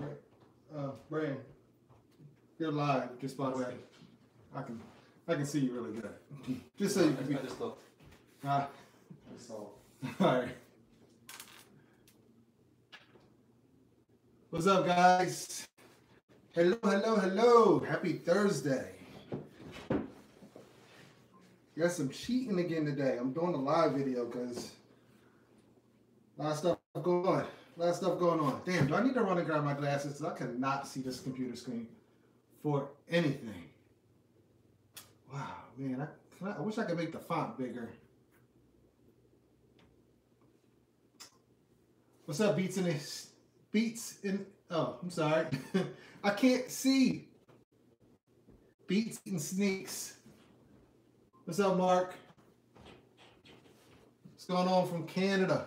Uh, Brian, you're live. Just by the way, I can I can see you really good. Just so you can be. I just looked. I saw. all right. What's up, guys? Hello, hello, hello. Happy Thursday. Got some cheating again today. I'm doing a live video because a lot of stuff going on. A lot of stuff going on. Damn, do I need to run and grab my glasses? I cannot see this computer screen for anything. Wow, man. I, I, I wish I could make the font bigger. What's up, Beats in the Beats in oh, I'm sorry. I can't see. Beats and sneaks. What's up, Mark? What's going on from Canada?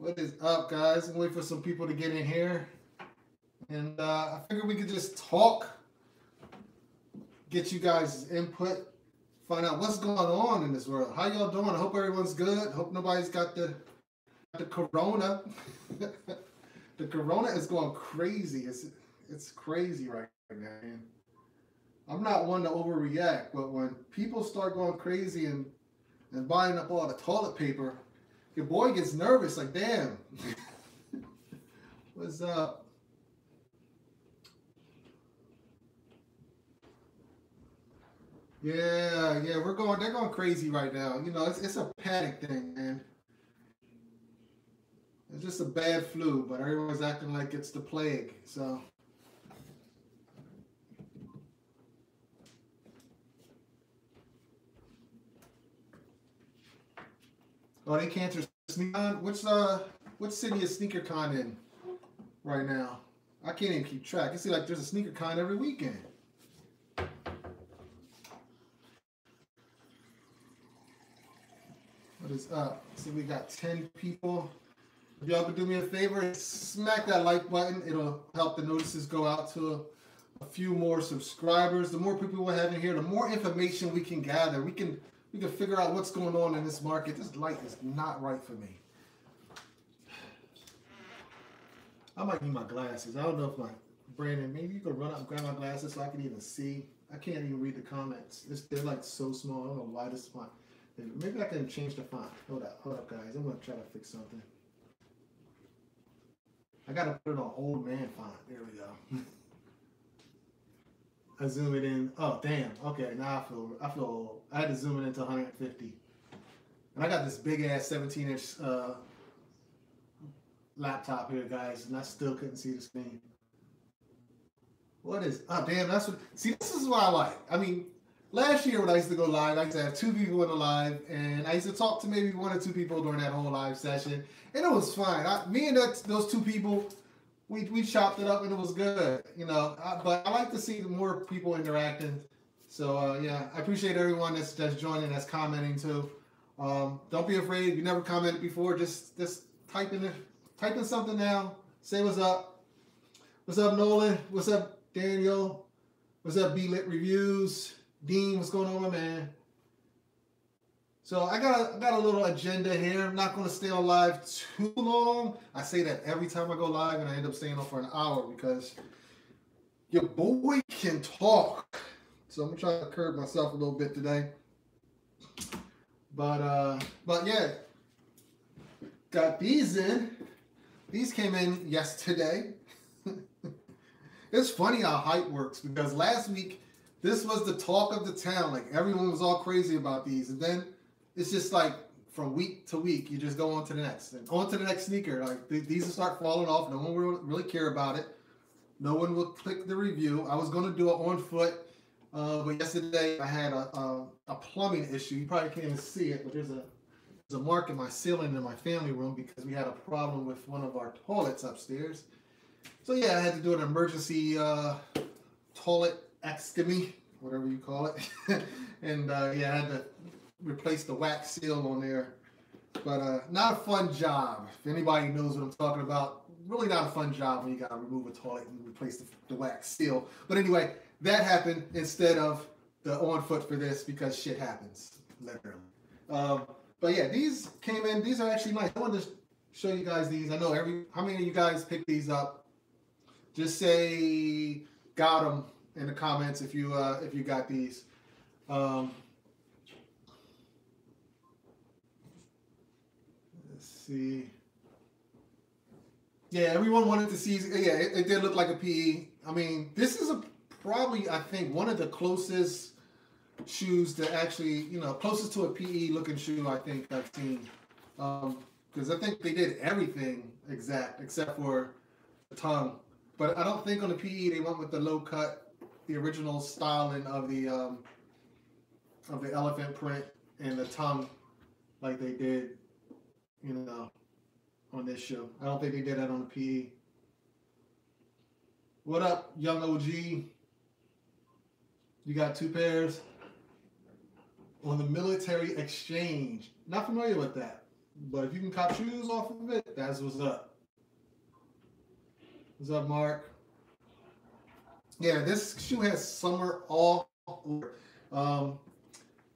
What is up, guys? I'm waiting for some people to get in here. And uh, I figured we could just talk, get you guys' input, find out what's going on in this world. How y'all doing? I hope everyone's good. Hope nobody's got the the corona. the corona is going crazy. It's it's crazy right now. Man. I'm not one to overreact, but when people start going crazy and and buying up all the toilet paper, your boy gets nervous. Like, damn, what's up? Yeah, yeah, we're going. They're going crazy right now. You know, it's it's a panic thing, man. It's just a bad flu, but everyone's acting like it's the plague. So. Oh, they cancer sneak on. Which uh, what city is sneaker con in right now? I can't even keep track. It seems like there's a sneaker con every weekend. What is up? See, we got 10 people. If y'all could do me a favor, smack that like button. It'll help the notices go out to a, a few more subscribers. The more people we have in here, the more information we can gather. We can we can figure out what's going on in this market. This light is not right for me. I might need my glasses. I don't know if my Brandon, maybe you could run up and grab my glasses so I can even see. I can't even read the comments. It's, they're like so small. I don't know why this font. Maybe I can change the font. Hold up, hold up, guys. I'm gonna try to fix something. I gotta put it on old man font. There we go. I zoom it in. Oh damn. Okay, now I feel I feel old. I had to zoom it into 150. And I got this big ass 17 inch uh, laptop here, guys, and I still couldn't see the screen. What is? Oh damn. That's what. See, this is what I like. I mean, last year when I used to go live, I used to have two people in the live, and I used to talk to maybe one or two people during that whole live session, and it was fine. I, me and that, those two people, we, we chopped it up and it was good, you know. I, but I like to see more people interacting. So uh, yeah, I appreciate everyone that's that's joining, that's commenting too. Um, don't be afraid. If you never commented before, just just type in type in something now. Say what's up. What's up, Nolan? What's up, Daniel? What's up, B Lit Reviews? Dean, what's going on, my man? So I got a, I got a little agenda here. I'm not going to stay on live too long. I say that every time I go live, and I end up staying on for an hour because your boy can talk. So I'm gonna try to curb myself a little bit today. But uh, but yeah, got these in. These came in yesterday. it's funny how hype works because last week this was the talk of the town. Like everyone was all crazy about these, and then it's just like from week to week, you just go on to the next and on to the next sneaker. Like th- these will start falling off. No one will really care about it. No one will click the review. I was gonna do it on foot, uh, but yesterday I had a, a, a plumbing issue. You probably can't even see it, but there's a there's a mark in my ceiling in my family room because we had a problem with one of our toilets upstairs. So yeah, I had to do an emergency uh, toilet extomy, whatever you call it. and uh, yeah, I had to replace the wax seal on there. But uh, not a fun job. If anybody knows what I'm talking about, really not a fun job when you got to remove a toilet and replace the, the wax seal. But anyway, that happened instead of the on foot for this because shit happens, literally. Um, but yeah, these came in. These are actually nice. I wanted to show you guys these. I know every how many of you guys picked these up. Just say got them in the comments if you uh, if you got these. Um, let's see. Yeah, everyone wanted to see. Yeah, it, it did look like a PE. I mean, this is a probably I think one of the closest shoes to actually, you know, closest to a PE looking shoe I think I've seen. Because um, I think they did everything exact except for the tongue. But I don't think on the PE they went with the low cut, the original styling of the um, of the elephant print and the tongue like they did, you know, on this shoe. I don't think they did that on the PE. What up, young OG? You got two pairs on the military exchange. Not familiar with that, but if you can cop shoes off of it, that's what's up. What's up, Mark? Yeah, this shoe has summer all over. Um,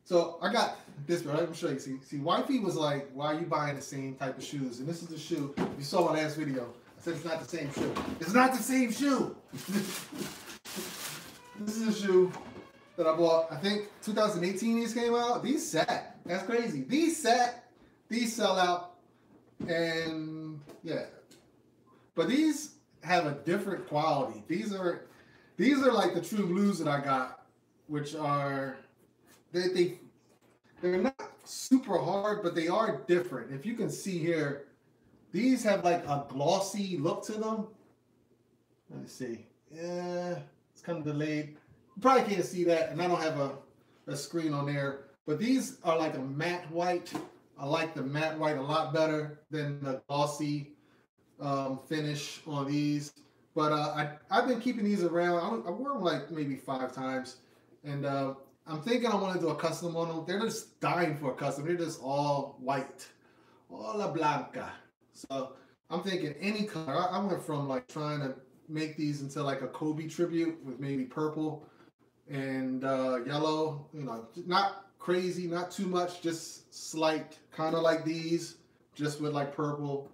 so I got this, right? me show you. See, see, wifey was like, "Why are you buying the same type of shoes?" And this is the shoe you saw my last video. I said it's not the same shoe. It's not the same shoe. this is a shoe that I bought. I think 2018 these came out. These sat. That's crazy. These sat. These sell out. And yeah. But these have a different quality. These are these are like the true blues that I got, which are they they they're not super hard, but they are different. If you can see here, these have like a glossy look to them. Let me see. Yeah, it's kind of delayed. You probably can't see that, and I don't have a, a screen on there. But these are like a matte white. I like the matte white a lot better than the glossy um, finish on these. But uh, I, I've been keeping these around. I, I wore them like maybe five times. And uh, I'm thinking I want to do a custom on them. They're just dying for a custom. They're just all white. All la blanca. So I'm thinking any color. I, went from like trying to make these into like a Kobe tribute with maybe purple and uh, yellow. You know, not crazy, not too much, just slight, kind of like these, just with like purple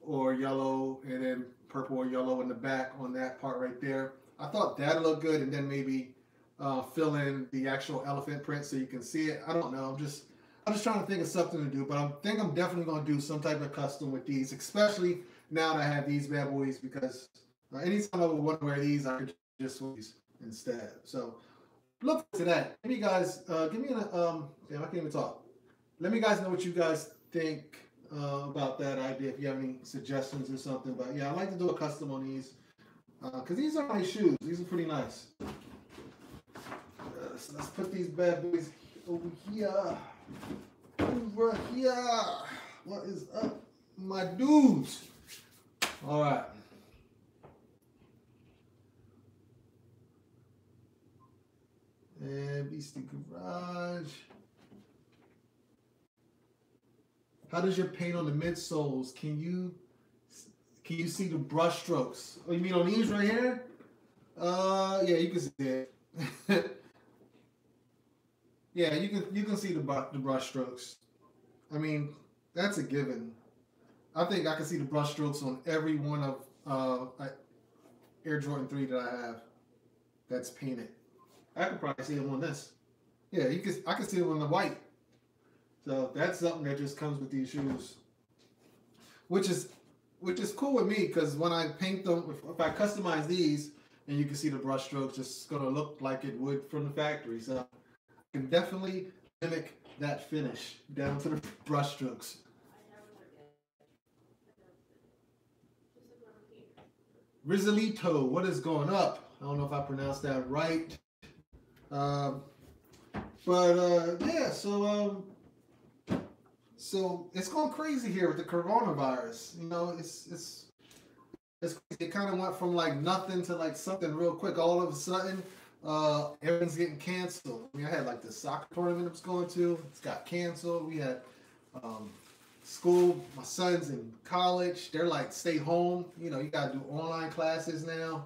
or yellow, and then purple or yellow in the back on that part right there. I thought that'd look good, and then maybe uh, fill in the actual elephant print so you can see it. I don't know. I'm just I'm just trying to think of something to do, but I think I'm definitely going to do some type of custom with these, especially now that I have these bad boys because uh, anytime I would want to wear these, I could just wear these instead. So look to that. Give me guys, uh, give me an um. Damn, I can't even talk. Let me guys know what you guys think uh, about that idea. If you have any suggestions or something, but yeah, I like to do a custom on these because uh, these are nice shoes. These are pretty nice. Let's, let's put these bad boys over here. Over here. What is up, my dudes? All right. And Beastly Garage. How does your paint on the midsoles? Can you can you see the brush strokes? Oh, you mean on these right here? Uh, yeah, you can see it. yeah, you can you can see the the brush strokes. I mean, that's a given. I think I can see the brush strokes on every one of uh, Air Jordan 3 that I have that's painted. I could probably see them on this. Yeah, you can. I can see them on the white. So that's something that just comes with these shoes, which is which is cool with me because when I paint them, if, if, I customize these, and you can see the brush strokes, just gonna look like it would from the factory. So can definitely mimic that finish down to the brush strokes. Rizalito, what is going up? I don't know if I pronounced that right. Um, but uh, yeah, so um, so it's going crazy here with the coronavirus. You know, it's it's it's it kind of went from like nothing to like something real quick. All of a sudden, uh, everything's getting canceled. I mean, I had like the soccer tournament I was going to. It's got canceled. We had um, school. My son's in college. They're like stay home. You know, you got to do online classes now.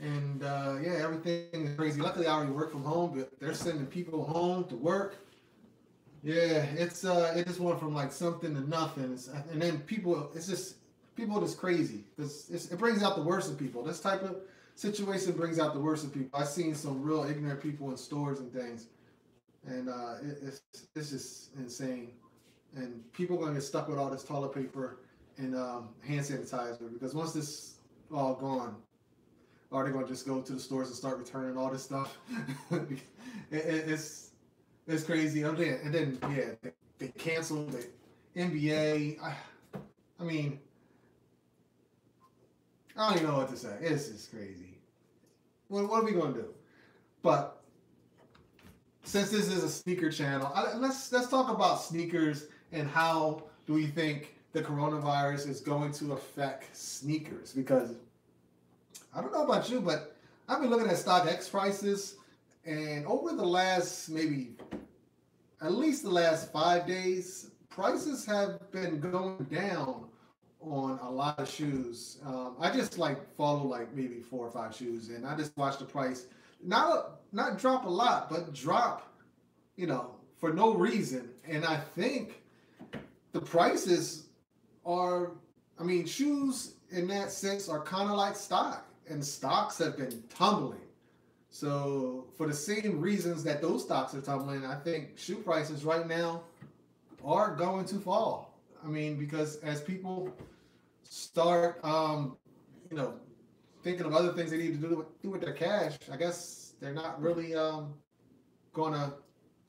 And uh, yeah, everything is crazy. Luckily, I already work from home, but they're sending people home to work. Yeah, it's uh, it just went from like something to nothing, it's, and then people, it's just people just crazy. This it brings out the worst in people. This type of situation brings out the worst of people. I've seen some real ignorant people in stores and things, and uh, it, it's it's just insane. And people are gonna get stuck with all this toilet paper and um, hand sanitizer because once this all gone, are they gonna just go to the stores and start returning all this stuff? it, it, it's it's crazy. And then, and then yeah, they, they canceled the NBA. I, I mean, I don't even know what to say. This is crazy. What, what are we gonna do? But since this is a sneaker channel, I, let's let's talk about sneakers and how do we think the coronavirus is going to affect sneakers? Because I don't know about you, but I've been looking at StockX prices, and over the last maybe at least the last five days, prices have been going down on a lot of shoes. Um, I just like follow like maybe four or five shoes, and I just watch the price not not drop a lot, but drop, you know, for no reason. And I think the prices are, I mean, shoes in that sense are kind of like stock, and stocks have been tumbling. So for the same reasons that those stocks are tumbling, I think shoe prices right now are going to fall. I mean, because as people start, um, you know, thinking of other things they need to do with, do with their cash, I guess they're not really um, going to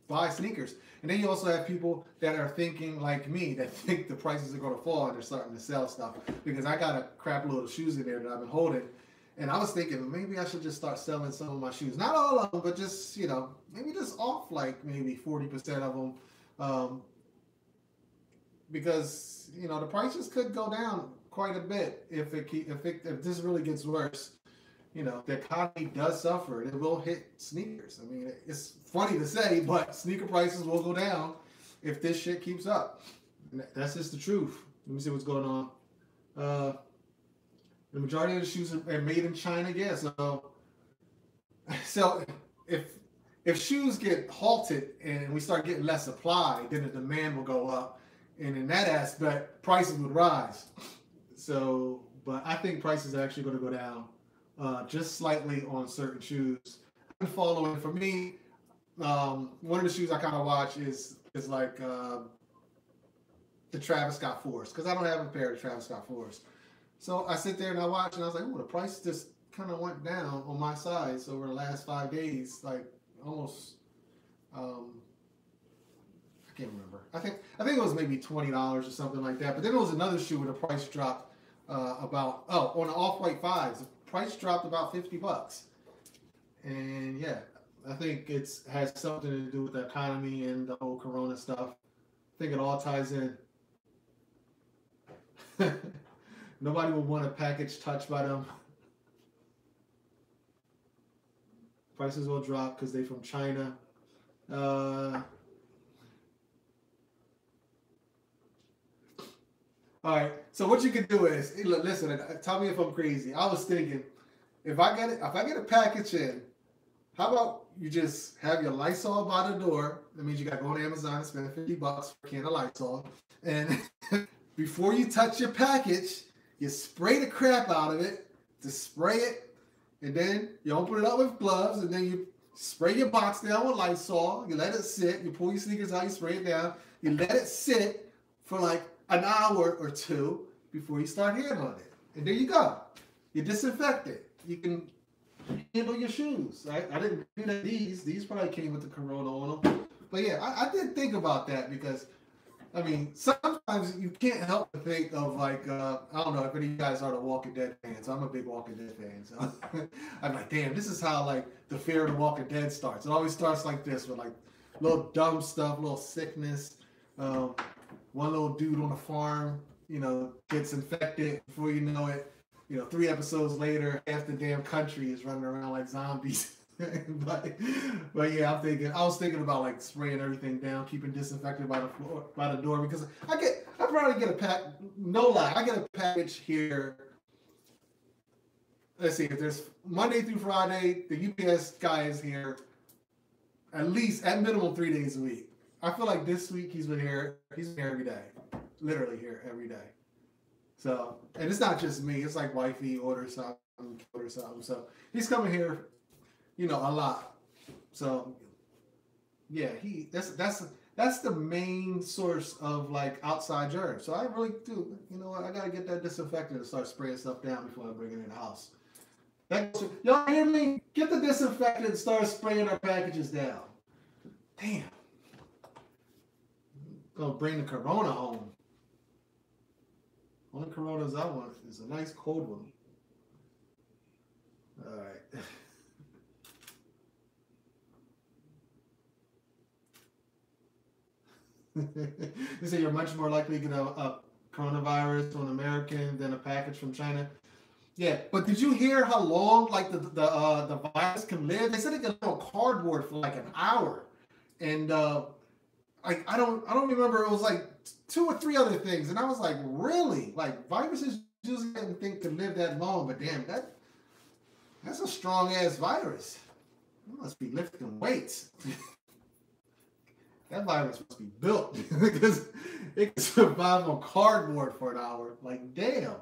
buy sneakers. And then you also have people that are thinking like me that think the prices are going to fall and they're starting to sell stuff because I got a crap load of shoes in there that I've been holding. And I was thinking maybe I should just start selling some of my shoes. Not all of them, but just, you know, maybe just off like maybe 40% of them. Um, because, you know, the prices could go down quite a bit if it if it if this really gets worse. You know, the economy does suffer. It will hit sneakers. I mean, it's funny to say, but sneaker prices will go down if this shit keeps up. That's just the truth. Let me see what's going on. Uh, the majority of the shoes are made in China. Yeah, so so if if shoes get halted and we start getting less supply, then the demand will go up, and in that aspect, prices would rise. So, but I think prices are actually going to go down uh, just slightly on certain shoes. I'm following. For me, um, one of the shoes I kind of watch is is like uh, the Travis Scott Force because I don't have a pair of Travis Scott Force. So I sit there and I watch and I was like, oh, the price just kind of went down on my size over the last five days, like almost. Um, I can't remember. I think I think it was maybe twenty dollars or something like that. But then there was another shoe where the price dropped uh, about oh on the off white fives, the price dropped about fifty bucks, and yeah, I think it's has something to do with the economy and the whole Corona stuff. I think it all ties in. Nobody will want a package touched by them. Prices will drop because they from China. Uh, All right. So what you can do is, look, listen. Tell me if I'm crazy. I was thinking, if I get it, if I get a package in, how about you just have your Lysol by the door? That means you got to go on Amazon and spend 50 bucks for a can of Lysol. And before you touch your package, you spray the crap out of it. To spray it, and then you open it up with gloves, and then you spray your box down with Lysol. You let it sit. You pull your sneakers out. You spray it down. You let it sit for like an hour or two before you start handling it. And there you go. You disinfect it. You can handle your shoes. I, I didn't do that these. These probably came with the corona on them. But yeah, I, I did think about that because I mean, sometimes you can't help but think of like uh, I don't know if any guys are the Walking Dead fans. I'm a big Walking Dead fan, so I'm like, damn, this is how like the fear of the Walking Dead starts. It always starts like this with like little dumb stuff, little sickness. Um, one little dude on a farm, you know, gets infected before you know it. You know, three episodes later, half the damn country is running around like zombies. but, but yeah, I'm thinking. I was thinking about like spraying everything down, keeping disinfected by the floor, by the door because I get. I probably get a pack. No lie, I get a package here. Let's see if there's Monday through Friday. The UPS guy is here at least at minimum three days a week I feel like this week he's been here. He's been here every day, literally here every day. So, and it's not just me. It's like wifey orders something, order something. So he's coming here, you know, a lot. So, yeah, he that's that's that's the main source of like outside germs. So I really do. You know what? I gotta get that disinfectant and start spraying stuff down before I bring it in the house. That, y'all hear me? Get the disinfectant and start spraying our packages down. Damn. Gonna bring the corona home. Only coronas I want is a nice cold one. All right. they say you're much more likely to get a, a coronavirus to an American than a package from China. Yeah, but did you hear how long like the the uh, the virus can live? They said it can live on cardboard for like an hour, and uh, I I don't I don't remember. It was like two or three other things, and I was like, really? Like viruses usually didn't think could live that long, but damn, that that's a strong ass virus. It must be lifting weights. that virus must be built because it can survive on cardboard for an hour. Like, damn,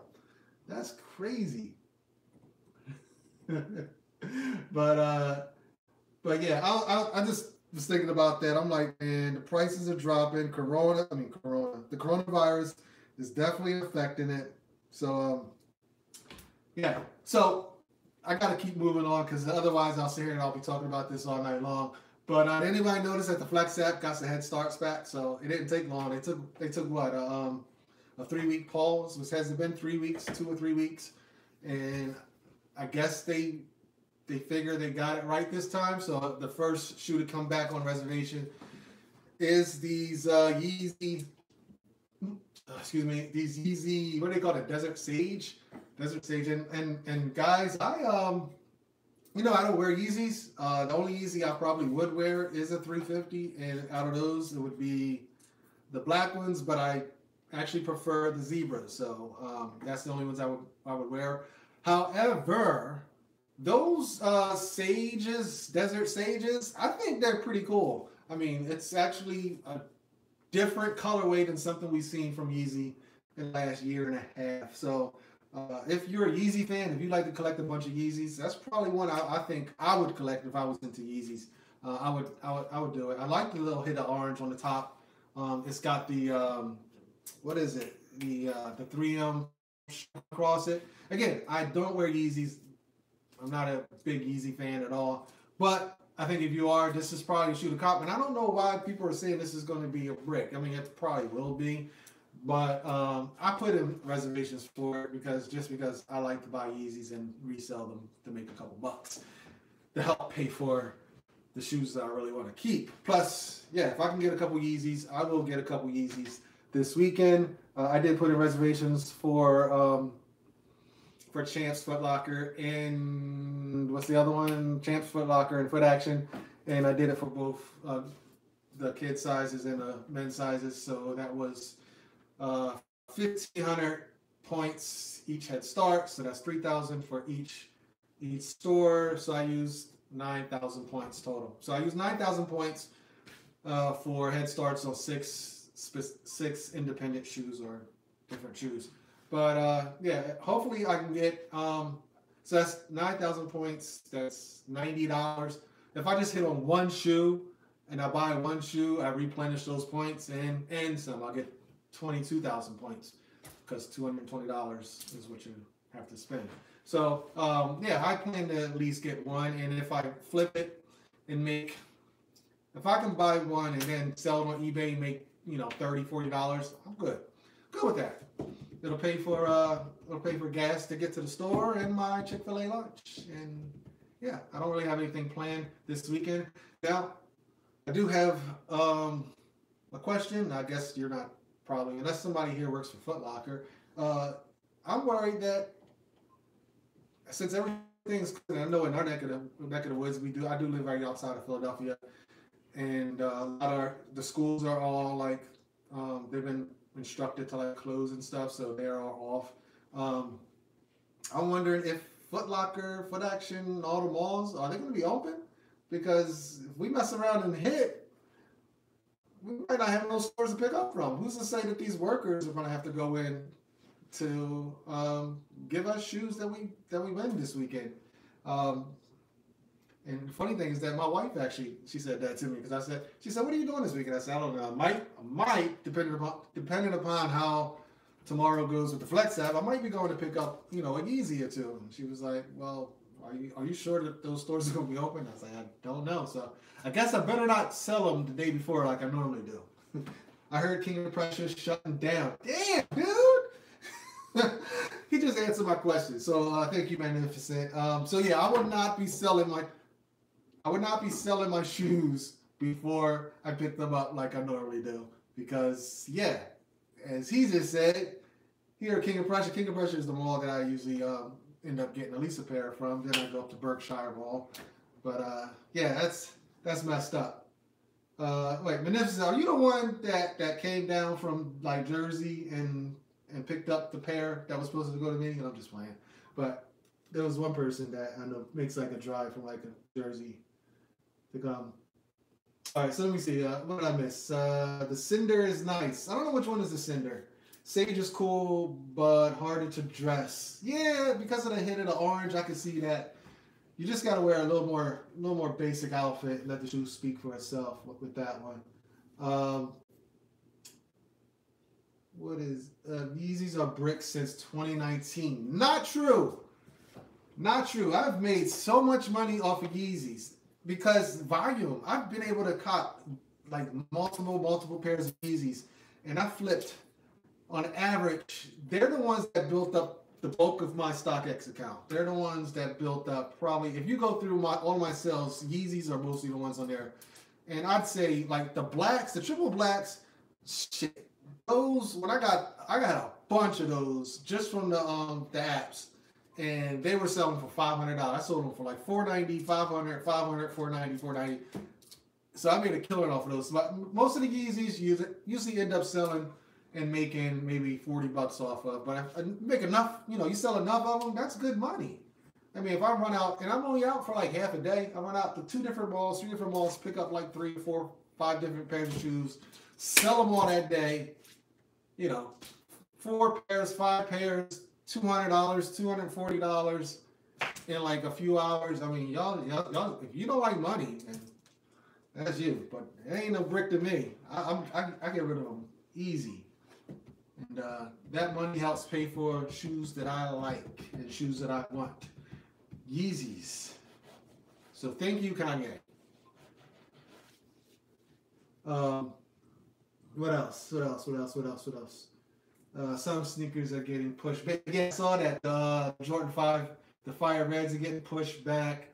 that's crazy. but uh, but yeah, I, I I just was thinking about that. I'm like, man, the prices are dropping. Corona, I mean, Corona, the coronavirus is definitely affecting it. So um, yeah, so I got to keep moving on because otherwise I'll sit here and I'll be talking about this all night long. But uh, anybody notice that the FLX app got the head starts back? So it didn't take long. They took they took what uh, um, a three week pause. Which has it been three weeks, two or three weeks? And I guess they they figure they got it right this time. So the first shoe to come back on reservation is these uh, Yeezy. Excuse me, these Yeezy. What do they call it? Desert Sage. Desert Sage. And and and guys, I um you know, I don't wear Yeezys. Uh, the only Yeezy I probably would wear is a 350, and out of those, it would be the black ones. But I actually prefer the zebras, so um, that's the only ones I would I would wear. However, those uh, sages, desert sages, I think they're pretty cool. I mean, it's actually a different colorway than something we've seen from Yeezy in the last year and a half. So uh, if you're a Yeezy fan, if you like to collect a bunch of Yeezys, that's probably one I, I think I would collect if I was into Yeezys. Uh, I would, I would, I would do it. I like the little hit of orange on the top. Um, it's got the um, what is it? The uh, the 3M across it. Again, I don't wear Yeezys. I'm not a big Yeezy fan at all. But I think if you are, this is probably shoot a cop. And I don't know why people are saying this is going to be a brick. I mean, it probably will be. But um, I put in reservations for it because just because I like to buy Yeezys and resell them to make a couple bucks to help pay for the shoes that I really want to keep. Plus, yeah, if I can get a couple Yeezys, I will get a couple Yeezys this weekend. Uh, I did put in reservations for um, for Champs Foot Locker and what's the other one? Champs Foot Locker and Foot Action, and I did it for both uh, the kid sizes and the men's sizes. So that was uh, 1,500 points each head start, so that's 3,000 for each each store. So I used 9,000 points total. So I used 9,000 points uh, for head starts on six six independent shoes or different shoes. But uh, yeah, hopefully I can get. Um, so that's 9,000 points. That's $90. If I just hit on one shoe and I buy one shoe, I replenish those points and and some. I'll get 22,000 points because $220 is what you have to spend. So, um, yeah, I plan to at least get one. And if I flip it and make, if I can buy one and then sell it on eBay and make, you know, 30 $40, I'm good. Good with that. It'll pay for uh, it'll pay for gas to get to the store and my Chick Fil A lunch. And yeah, I don't really have anything planned this weekend. Now, I do have um, a question. I guess you're not probably, unless somebody here works for Foot Locker. Uh, I'm worried that since everything's, I know in our neck of the neck of the woods, we do. I do live right outside of Philadelphia, and uh, a lot of the schools are all like um, they've been instructed to like close and stuff, so they're all off. Um, I'm wondering if Foot Locker, Foot Action, all the malls are they going to be open? Because if we mess around and hit, we might not have no stores to pick up from. Who's to say that these workers are going to have to go in to um, give us shoes that we that we win this weekend? Um, and the funny thing is that my wife actually she said that to me because I said she said, "What are you doing this weekend?" I said, "I don't know. I might, I might depending upon depending upon how tomorrow goes with the FLX app. I might be going to pick up you know a Yeezy or two. And she was like, "Well, are you are you sure that those stores are going to be open?" I was like, "I don't know." So I guess I better not sell them the day before like I normally do. I heard King of Prussia shutting down. Damn, dude. he just answered my question. So uh, thank you, Magnificent. Um, so yeah, I would not be selling my I would not be selling my shoes before I pick them up like I normally do. Because yeah, as he just said, here King of Prussia, King of Prussia is the mall that I usually um, end up getting at least a pair from. Then I go up to Berkshire Mall. But uh, yeah, that's that's messed up. Uh, wait, Magnificent, are you the one that that came down from like Jersey and and picked up the pair that was supposed to go to me? And I'm just playing, but there was one person that I know makes like a drive from like a Jersey to come. All right, so let me see. Uh, what did I miss? Uh, the Cinder is nice. I don't know which one is the Cinder. Sage is cool, but harder to dress. Yeah, because of the hit of the orange, I can see that you just got to wear a little more, a little more basic outfit let the shoe speak for itself with, with that one. Um, what is uh, Yeezys are bricks since 2019? Not true. Not true. I've made so much money off of Yeezys because volume. I've been able to cop like multiple, multiple pairs of Yeezys, and I flipped. On average, they're the ones that built up the bulk of my StockX account. They're the ones that built up probably. If you go through my all my sales, Yeezys are mostly the ones on there, and I'd say like the blacks, the triple blacks, shit. Those when I got I got a bunch of those just from the um the apps, and they were selling for five hundred dollars. I sold them for like 490 500 500 490 490 So I made a killing off of those. But most of the Yeezys usually end up selling and making maybe 40 bucks off of. But I make enough, you know, you sell enough of them, that's good money. I mean, if I run out, and I'm only out for like half a day, I run out to two different malls, three different malls, pick up like three, four, five different pairs of shoes, sell them all that day, you know, four pairs, five pairs, $200, $240 in like a few hours. I mean, y'all, y'all, y'all if you don't like money, that's you. But it ain't no brick to me. I, I'm, I, I get rid of them easy. And uh, that money helps pay for shoes that I like and shoes that I want. Yeezys. So thank you, Kanye. Um, what else? What else? What else? What else? What else? Uh, some sneakers are getting pushed back. Yeah, I saw that uh, Jordan 5, the Fire Reds are getting pushed back.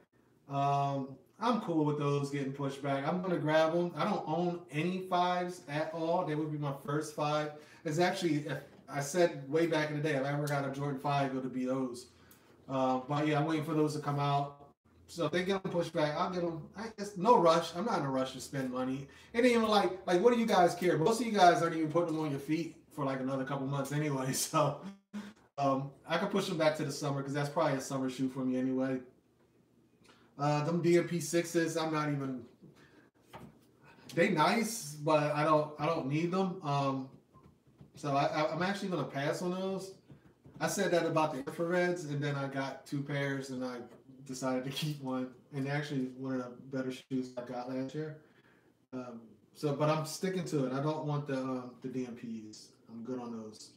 Um, I'm cool with those getting pushed back. I'm to grab them. I don't own any fives at all. They would be my first five. It's actually, I said way back in the day, if I ever got a Jordan 5, it would be those. Uh, but yeah, I'm waiting for those to come out. So if they get them pushed back, I'll get them. I, it's no rush. I'm not in a rush to spend money. It ain't even like, like, what do you guys care? Most of you guys aren't even putting them on your feet for like another couple months anyway. So um, I can push them back to the summer because that's probably a summer shoe for me anyway. Uh, them DMP sixes, I'm not even. They nice, but I don't. I don't need them. Um, so I, am actually gonna pass on those. I said that about the infrareds, and then I got two pairs, and I decided to keep one. And actually, one of the better shoes I got last year. Um, so, but I'm sticking to it. I don't want the um, the DMPs. I'm good on those.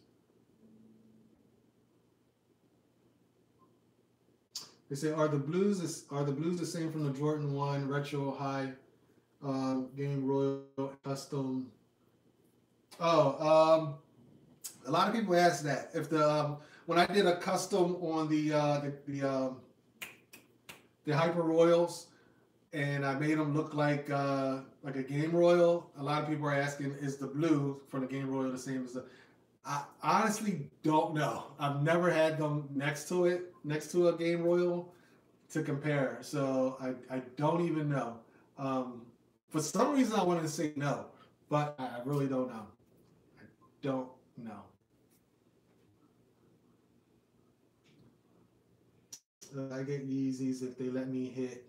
They say, are the blues are the blues the same from the Jordan One retro high um, game royal custom? Oh, um, a lot of people ask that. If the um, when I did a custom on the uh, the the, um, the Hyper Royals, and I made them look like uh, like a Game Royal. A lot of people are asking, is the blue from the Game Royal the same as the? I honestly don't know. I've never had them next to it, next to a Game Royal to compare. So I, I don't even know. Um, for some reason, I wanted to say no, but I really don't know. I don't know. I get Yeezys if they let me hit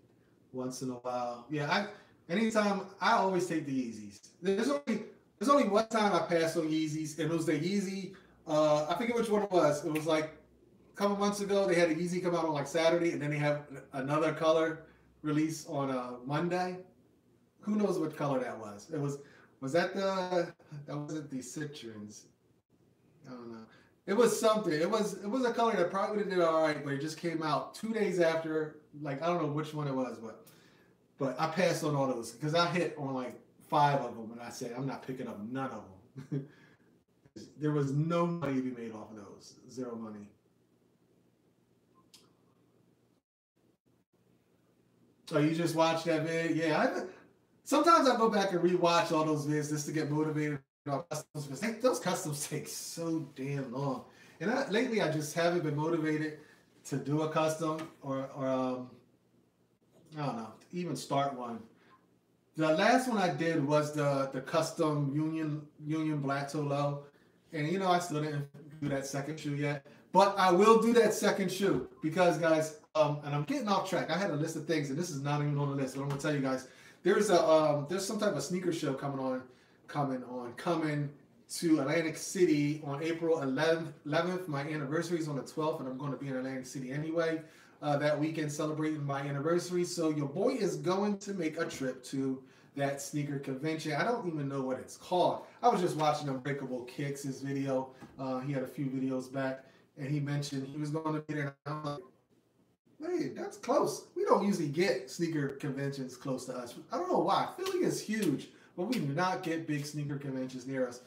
once in a while. Yeah, I anytime I always take the Yeezys. There's only there's only one time I passed on Yeezys, and it was the Yeezy. Uh, I forget which one it was. It was like a couple months ago. They had a Yeezy come out on like Saturday, and then they have another color release on a uh, Monday. Who knows what color that was? It was was that the that wasn't the Citrins. I don't know. It was something. It was it was a color that probably did all right, but it just came out two days after. Like I don't know which one it was, but but I passed on all those because I hit on like five of them, and I said I'm not picking up none of them. there was no money to be made off of those. Zero money. So you just watched that vid? Yeah. I, sometimes I go back and rewatch all those vids just to get motivated. Those customs take so damn long. And I, lately, I just haven't been motivated to do a custom or, or um, I don't know, even start one. The last one I did was the the custom Union Union Black Toe Low, and you know I still didn't do that second shoe yet, but I will do that second shoe because guys, um, and I'm getting off track. I had a list of things, and this is not even on the list, but I'm gonna tell you guys. There's a um, there's some type of sneaker show coming on, coming on, coming to Atlantic City on April 11th. 11th. My anniversary is on the 12th, and I'm going to be in Atlantic City anyway uh, that weekend celebrating my anniversary. So your boy is going to make a trip to that sneaker convention. I don't even know what it's called. I was just watching Unbreakable Kicks, his video. Uh, he had a few videos back, and he mentioned he was going to be there. And I'm like, hey, that's close. We don't usually get sneaker conventions close to us. I don't know why. Philly is huge, but we do not get big sneaker conventions near us.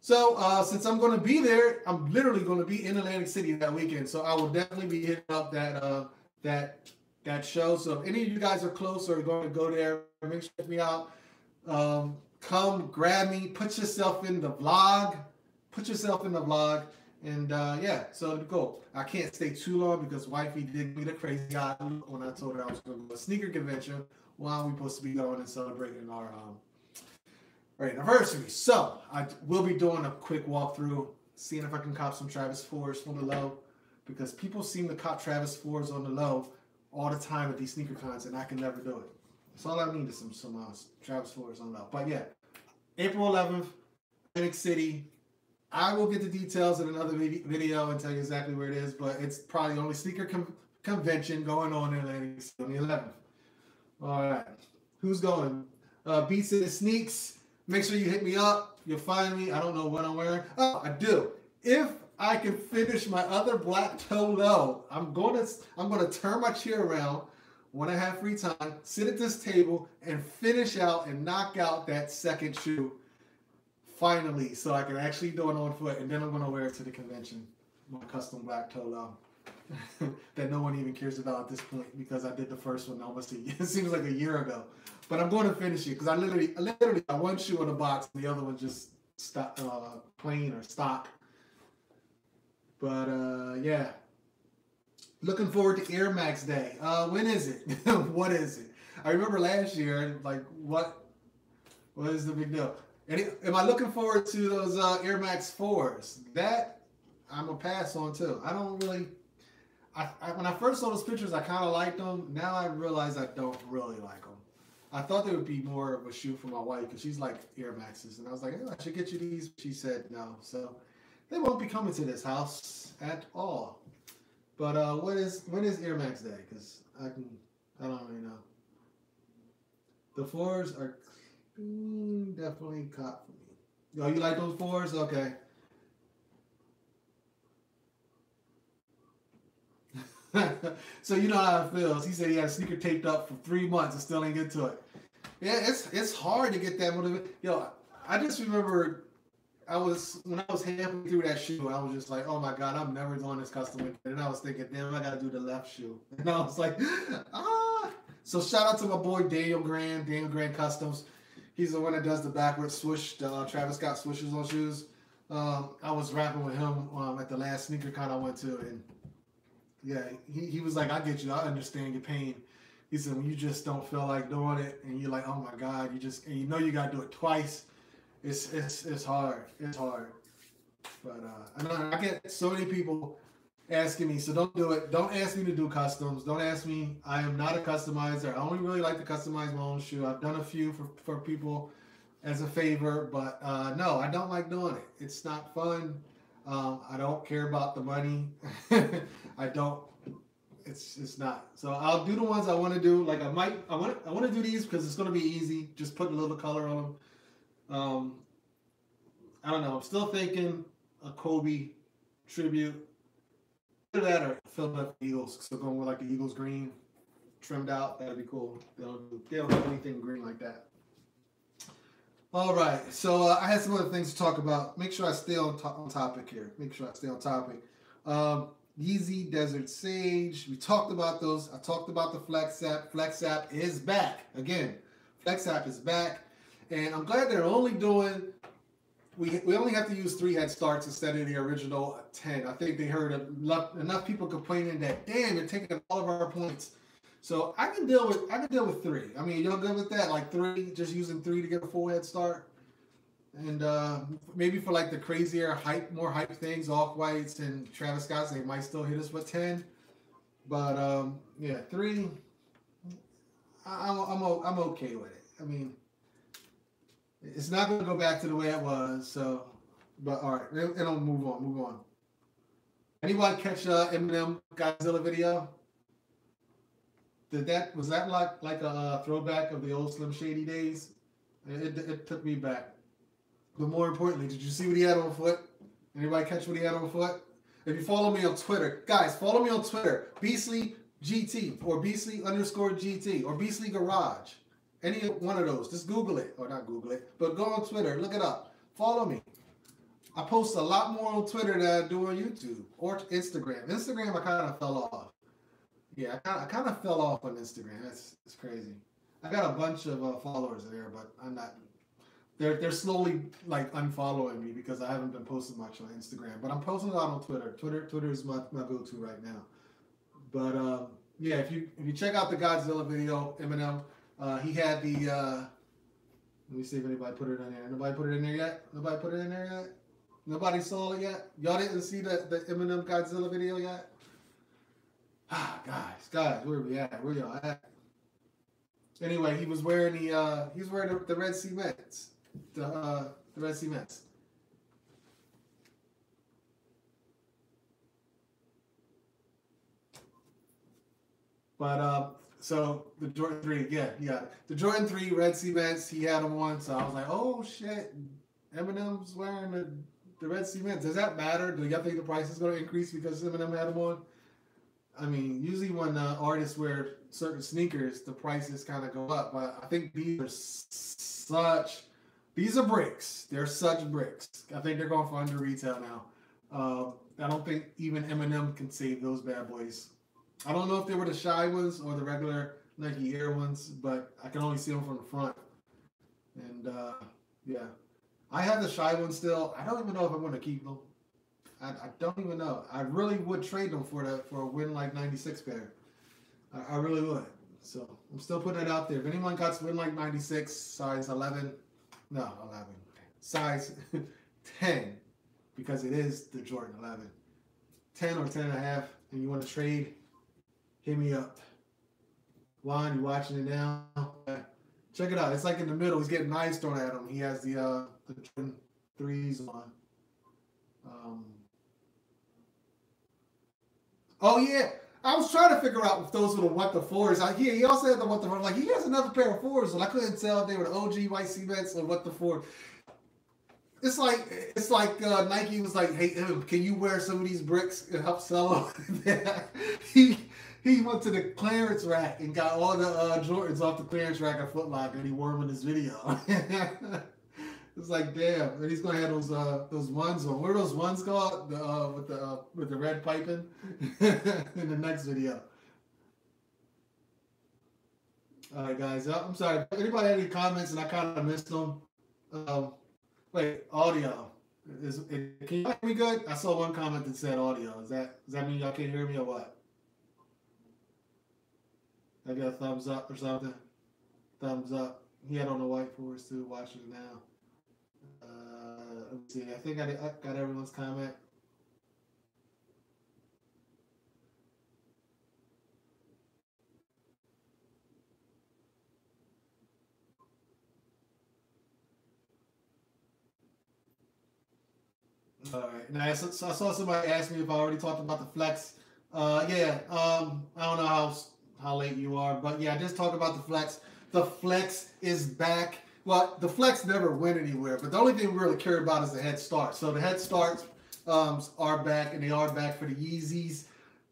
So uh, since I'm going to be there, I'm literally going to be in Atlantic City that weekend. So I will definitely be hitting up that uh, that that show. So if any of you guys are close or going to go there, make sure check me out. Um, come grab me, put yourself in the vlog, put yourself in the vlog, and uh, yeah. So go. I can't stay too long because wifey did me the crazy eye when I told her I was going to to a sneaker convention Why are we supposed to be going and celebrating our um, our anniversary. So I will be doing a quick walkthrough, seeing if I can cop some Travis Fours on the low, because people seem to cop Travis Fours on the low all the time at these sneaker cons, and I can never do it. So all I need is some some uh, Travis Fours on the low. But yeah, April 11th, Atlantic City. I will get the details in another video and tell you exactly where it is, but it's probably the only sneaker com- convention going on in Atlantic City on the 11th. All right, who's going? Uh, Beats and Sneaks Make sure you hit me up. You'll find me. I don't know what I'm wearing. Oh, I do. If I can finish my other black toe low, I'm gonna I'm gonna turn my chair around when I have free time, sit at this table and finish out and knock out that second shoe finally, so I can actually do it on foot, and then I'm gonna wear it to the convention. My custom black toe low. that no one even cares about at this point because I did the first one almost a year. It seems like a year ago, but I'm going to finish it because I literally, I literally got one shoe in the box and the other one just stop, uh, plain or stock. But uh, yeah, looking forward to Air Max Day. Uh, when is it? what is it? I remember last year, like what? What is the big deal? Any, am I looking forward to those uh, Air Max fours? That I'm a pass on too. I don't really I, I, when I first saw those pictures, I kind of liked them. Now I realize I don't really like them. I thought they would be more of a shoe for my wife because she's like Air Maxes, and I was like, hey, I should get you these. She said no, so they won't be coming to this house at all. But uh, what is when is Air Max Day? Because I can, I don't really know. The fours are clean, definitely caught for me. Oh, you like those fours? Okay. so you know how it feels. He said he had a sneaker taped up for three months and still ain't get to it. Yeah, it's it's hard to get that motivation. Yo, I just remember I was when I was halfway through that shoe, I was just like, oh my god, I'm never doing this custom again. And I was thinking, damn, I gotta do the left shoe. And I was like, ah. So shout out to my boy Daniel Grand, Daniel Grand Customs. He's the one that does the backward swoosh, the uh, Travis Scott swooshes on shoes. Um, I was rapping with him um, at the last sneaker con I went to, and yeah, he, he was like, I get you. I understand your pain. He said, when you just don't feel like doing it and you're like, oh my God, you just, and you know you got to do it twice. It's, it's, it's hard. It's hard. But uh, I I get so many people asking me, so don't do it. Don't ask me to do customs. Don't ask me. I am not a customizer. I only really like to customize my own shoe. I've done a few for, for people as a favor, but uh, no, I don't like doing it. It's not fun. Um, I don't care about the money. I don't. It's it's not. So I'll do the ones I want to do. Like I might. I want. I want to do these because it's going to be easy. Just put a little color on them. Um, I don't know. I'm still thinking a Kobe tribute. Either that or Philadelphia Eagles. So going with like the Eagles green, trimmed out. That'd be cool. They don't they don't have anything green like that. All right. So uh, I had some other things to talk about. Make sure I stay on, to- on topic here. Make sure I stay on topic. Um, Yeezy Desert Sage. We talked about those. I talked about the FLX app. FLX app is back again. FLX app is back, and I'm glad they're only doing. We, we only have to use three head starts instead of the original 10. I think they heard enough, enough people complaining that, damn, you're taking all of our points. So I can deal with I can deal with three. I mean, you're good with that? Like three, just using three to get a full head start, and uh, maybe for like the crazier hype, more hype things, off whites and Travis Scotts, they might still hit us with ten. But um, yeah, three. I'm I'm I'm okay with it. I mean, it's not going to go back to the way it was. So, but all right, and I'll move on. Move on. Anyone catch uh, Eminem Godzilla video? Did that was that like like a uh, throwback of the old Slim Shady days? It, it, it took me back. But more importantly, did you see what he had on foot? Anybody catch what he had on foot? If you follow me on Twitter, guys, follow me on Twitter, Beastly GT or Beastly underscore GT or Beastly Garage. Any one of those. Just Google it. Or not Google it, but go on Twitter, look it up. Follow me. I post a lot more on Twitter than I do on YouTube or Instagram. Instagram, I kind of fell off. Yeah, I kind, of, I kind of fell off on Instagram. That's, that's crazy. I got a bunch of uh, followers there, but I'm not. They're they're slowly like unfollowing me because I haven't been posting much on Instagram. But I'm posting a lot on Twitter. Twitter Twitter is my, my go-to right now. But um, yeah, if you if you check out the Godzilla video, Eminem, uh, he had the. Uh, let me see if anybody put it in there. Nobody put it in there yet. Nobody put it in there yet. Nobody saw it yet. Y'all didn't see the the Eminem Godzilla video yet. Ah, guys, guys, where we at? Where y'all at? Anyway, he was wearing the uh, he was wearing the, Red Cements, the uh, the Red Cements. But uh, so the Jordan three, yeah, yeah, the Jordan three Red Cements, he had them on. So I was like, oh shit, Eminem's wearing the the Red Cements. Does that matter? Do y'all think the price is going to increase because Eminem had them on? I mean, usually when uh, artists wear certain sneakers, the prices kind of go up. But I think these are such, these are bricks. They're such bricks. I think they're going for under retail now. Uh, I don't think even Eminem can save those bad boys. I don't know if they were the shy ones or the regular Nike Air ones, but I can only see them from the front. And uh, yeah, I have the shy ones still. I don't even know if I'm going to keep them. I, I don't even know. I really would trade them for that for a win like '96 pair. I, I really would. So I'm still putting it out there. If anyone got win like '96 size 11, no 11, size 10, because it is the Jordan 11, 10 or 10 and a half, and you want to trade, hit me up. Juan, you watching it now? Check it out. It's like in the middle. He's getting knives thrown at him. He has the uh the Jordan threes on. Um, Oh yeah, I was trying to figure out if those were the what the fours. I, yeah, he also had the what the four. Like he has another pair of fours, and I couldn't tell if they were the OG white cements or what the four. It's like it's like uh, Nike was like, "Hey, can you wear some of these bricks and help sell them?" he he went to the clearance rack and got all the uh, Jordans off the clearance rack at Foot Locker, and he wore them in his video. It's like damn, and he's gonna have those uh those ones on. Are those ones called? The uh with the uh, with the red piping in the next video. All right, guys. uh, I'm sorry. Anybody had any comments and I kind of missed them? Um, wait, audio. Is it, can you hear me good? I saw one comment that said audio. Is that does that mean y'all can't hear me or what? I got a thumbs up or something. Thumbs up. He had on the white force too. Watching now. Let's see, I think I, I got everyone's comment. All right. Now, I saw somebody ask me if I already talked about the FLX. Uh, yeah. Um, I don't know how how late you are, but yeah, I just talked about the FLX. The FLX is back. Well, the FLX never went anywhere, but the only thing we really care about is the head start. So the head starts um, are back, and they are back for the Yeezys,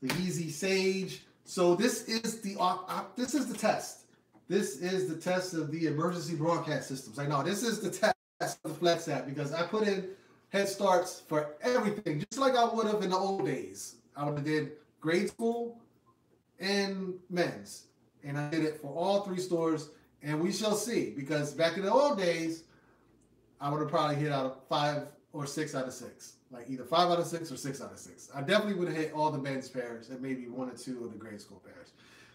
the Yeezy Sage. So this is the uh, this is the test. This is the test of the emergency broadcast systems. I know this is the test of the FLX app because I put in head starts for everything, just like I would have in the old days. I would have did grade school and men's, and I did it for all three stores. And we shall see because back in the old days, I would have probably hit out of five or six out of six, like either five out of six or six out of six. I definitely would have hit all the men's pairs and maybe one or two of the grade school pairs.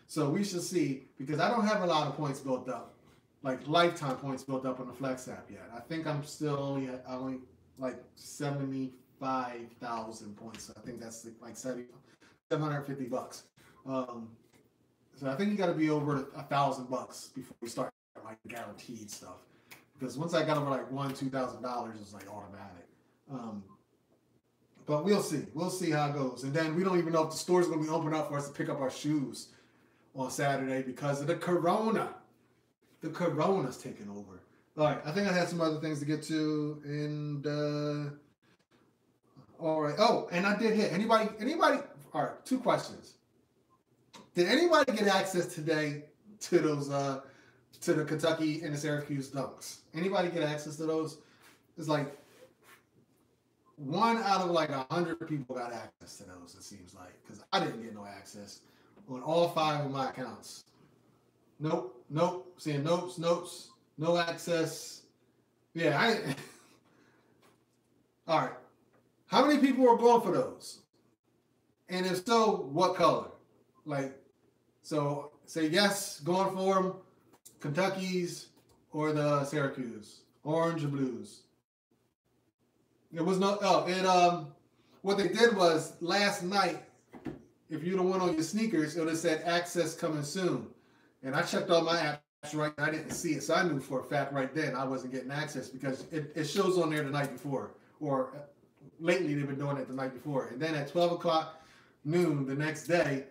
So we shall see because I don't have a lot of points built up, like lifetime points built up on the FLX app yet. I think I'm still only at only like seventy five thousand points. I think that's like 70, 750 bucks. Um, so I think you got to be over a thousand bucks before we start like guaranteed stuff. Because once I got over like one, two thousand dollars, it's like automatic. Um, but we'll see. We'll see how it goes. And then we don't even know if the store's gonna be open up for us to pick up our shoes on Saturday because of the corona. The corona's taking over. All right, I think I had some other things to get to, and uh, all right. Oh, and I did hit anybody. Anybody? All right, two questions. Did anybody get access today to those uh, to the Kentucky and the Syracuse dunks? Anybody get access to those? It's like one out of like a hundred people got access to those. It seems like because I didn't get no access on all five of my accounts. Nope, nope. Seeing notes, notes, no access. Yeah, I. all right. How many people are going for those? And if so, what color? Like, so say yes, going for them. Kentucky's or the Syracuse, orange or blues. It was no. Oh, it um, what they did was last night. If you don't want on your sneakers, it would have said access coming soon. And I checked all my apps right. I didn't see it, so I knew for a fact right then I wasn't getting access because it, it shows on there the night before, or lately they've been doing it the night before. And then at 12 o'clock noon the next day,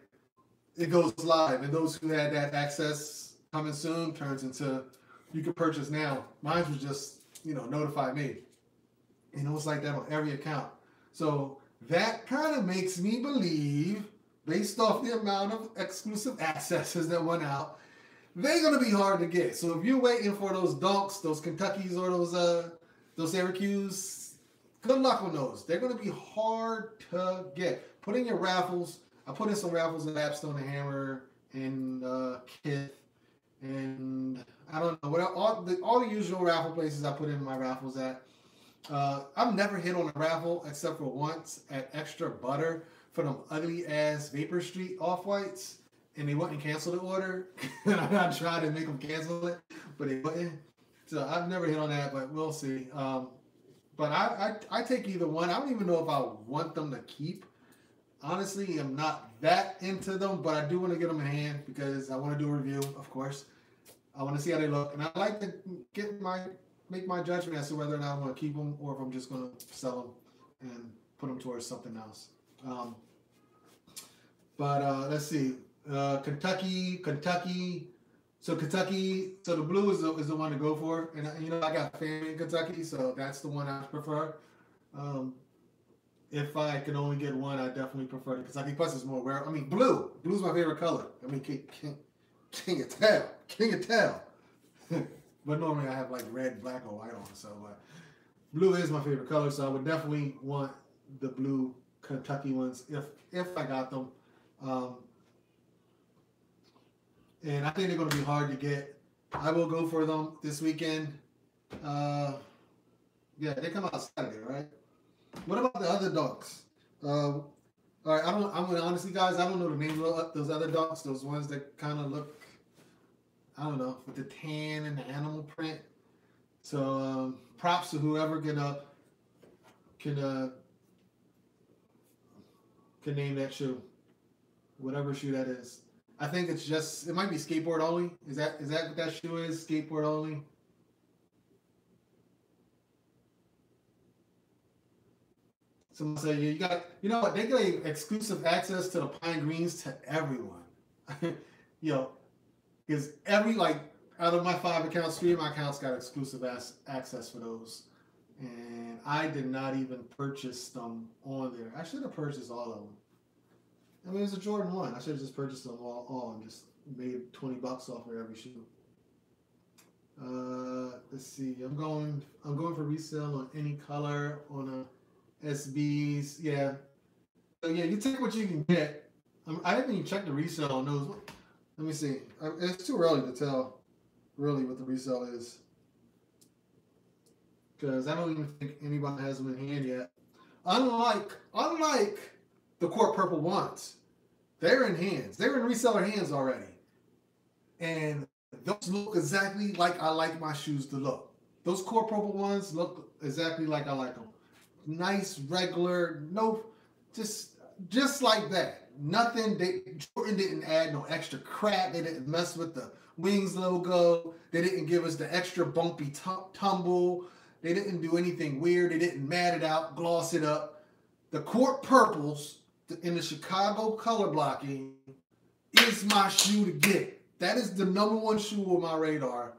it goes live. And those who had that access coming soon turns into you can purchase now. Mine was just you know notify me. And it was like that on every account. So that kind of makes me believe, based off the amount of exclusive accesses that went out, they're gonna be hard to get. So if you're waiting for those dunks, those Kentuckies or those uh those Syracuse, good luck on those. They're gonna be hard to get. Put in your raffles. I put in some raffles at Appstone and Hammer and uh, Kith and I don't know what all the all the usual raffle places I put in my raffles at. Uh, I've never hit on a raffle except for once at Extra Butter for them ugly ass Vapor Street off whites, and they wouldn't cancel the order. And I tried to make them cancel it, but they wouldn't. So I've never hit on that, but we'll see. Um, but I, I I take either one. I don't even know if I want them to keep. Honestly, I'm not that into them, but I do want to get them in hand because I want to do a review, of course. I want to see how they look, and I like to get my make my judgment as to whether or not I want to keep them or if I'm just going to sell them and put them towards something else. Um, but uh, let's see, uh, Kentucky, Kentucky. So Kentucky, so the blue is the, is the one to go for, and you know I got family in Kentucky, so that's the one I prefer. Um, if I could only get one, I definitely prefer it because I think Plus, it's more rare. I mean, blue. Blue's my favorite color. I mean, can, can, can you tell? Can you tell? But normally I have like red, black, or white on. So uh, blue is my favorite color. So I would definitely want the blue Kentucky ones if if I got them. Um, and I think they're going to be hard to get. I will go for them this weekend. Uh, yeah, they come out Saturday, right? What about the other dogs? Uh, all right, I don't. I'm gonna honestly, guys, I don't know the name of those other dogs. Those ones that kind of look I don't know, with the tan and the animal print. So um, props to whoever can uh, can uh, can name that shoe, whatever shoe that is. I think it's just it might be skateboard only. Is that is that what that shoe is? Skateboard only. Someone say, yeah, you got, you know what? They gave exclusive access to the Pine Greens to everyone. you know, because every like out of my five accounts, three of my accounts got exclusive as- access for those, and I did not even purchase them on there. I should have purchased all of them. I mean, it's a Jordan one. I should have just purchased them all, all and just made twenty bucks off of every shoe. Uh, let's see. I'm going. I'm going for resale on any color on a SBs. Yeah. So yeah, you take what you can get. I'm, I haven't even checked the resale on those. Let me see. It's too early to tell, really, what the resale is. Because I don't even think anybody has them in hand yet. Unlike, unlike the Court Purple ones, they're in hands. They're in reseller hands already. And those look exactly like I like my shoes to look. Those Court Purple ones look exactly like I like them. Nice, regular, no, just just like that. Nothing. They Jordan didn't add no extra crap. They didn't mess with the wings logo. They didn't give us the extra bumpy tumble. They didn't do anything weird. They didn't mat it out, gloss it up. The court purples in the Chicago color blocking is my shoe to get. That is the number one shoe on my radar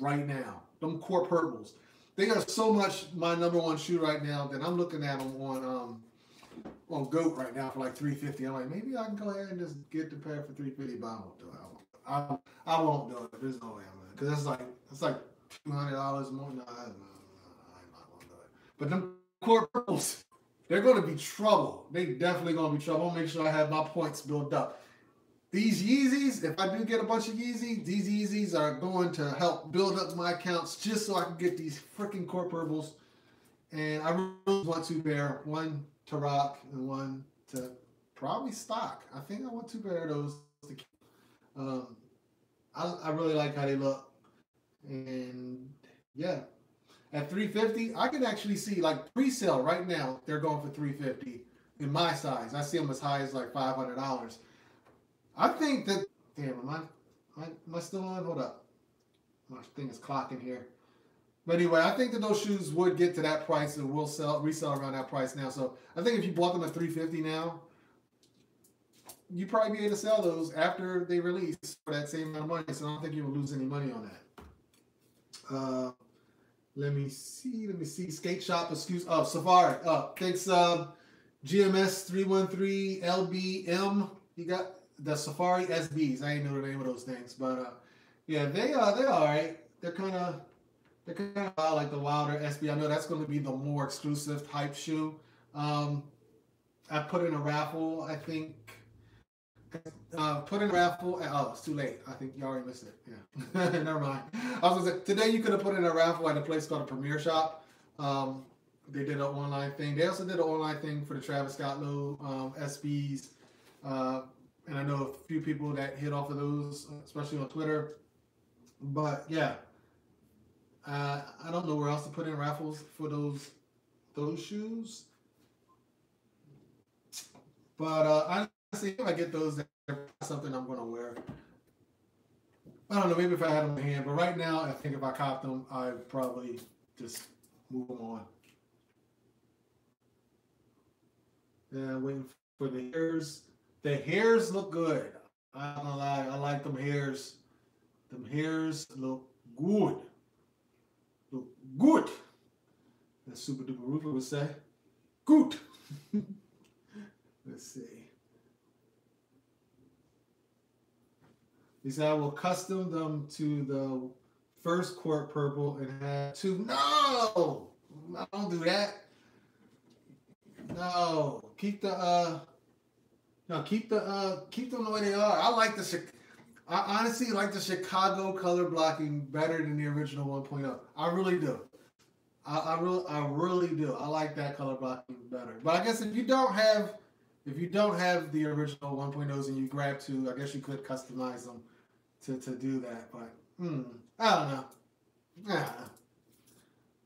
right now. Them court purples. They are so much my number one shoe right now that I'm looking at them on um on Goat right now for like 350. I'm like, maybe I can go ahead and just get the pair for 350, but I won't do it. I won't, I, won't do it. There's no way I'm gonna because it's like it's like two hundred dollars more. No, I, I'm not do it. But them court purples, they're gonna be trouble. They definitely gonna be trouble. I'll make sure I have my points built up. These Yeezys, if I do get a bunch of Yeezys, these Yeezys are going to help build up my accounts just so I can get these freaking court purples. And I really want to pair. One to rock and one to probably stock. I think I want two pair those to. Um, I, I really like how they look. And yeah, at 350, I can actually see like pre-sale right now. They're going for 350 in my size. I see them as high as like $500. I think that damn, am I, am I still on? Hold up. My thing is clocking here. But anyway, I think that those shoes would get to that price and will sell resell around that price now. So I think if you bought them at 350 now, you probably be able to sell those after they release for that same amount of money. So I don't think you will lose any money on that. Uh, let me see. Let me see. Skate shop excuse. Oh, Safari. Oh, thanks. Um, GMS 313 LBM. You got the Safari SBs. I ain't know the name of those things, but uh, yeah, they are. They're all right. They're kind of they're kind of like the Wilder SB. I know that's going to be the more exclusive type shoe. Um, I put in a raffle, I think. Uh, put in a raffle. Oh, it's too late. I think you already missed it. Yeah, never mind. I was gonna say, today you could have put in a raffle at a place called a Premier Shop. Um, they did an online thing. They also did an online thing for the Travis Scott Low um, SBs. Uh, and I know a few people that hit off of those, especially on Twitter. But yeah, uh, I don't know where else to put in raffles for those those shoes. But uh, honestly, if I get those, they're something I'm gonna wear. I don't know, maybe if I had them in hand, but right now, I think if I copped them, I'd probably just move them on. Yeah, waiting for the hares. The hares look good. I'm gonna lie, I like them hares. Them hares look good look good. As Super Duper Roofer would say, good. Let's see. He said, I will custom them to the first court purple and have two. No! I Don't do that. No. Keep the, uh, no, keep the, uh, keep them the way they are. I like the, I honestly like the Chicago color blocking better than the original 1.0. I really do. I, I really, I really do. I like that color blocking better. But I guess if you don't have, if you don't have the original 1.0s and you grab two, I guess you could customize them to, to do that. But hmm, I don't know. Yeah,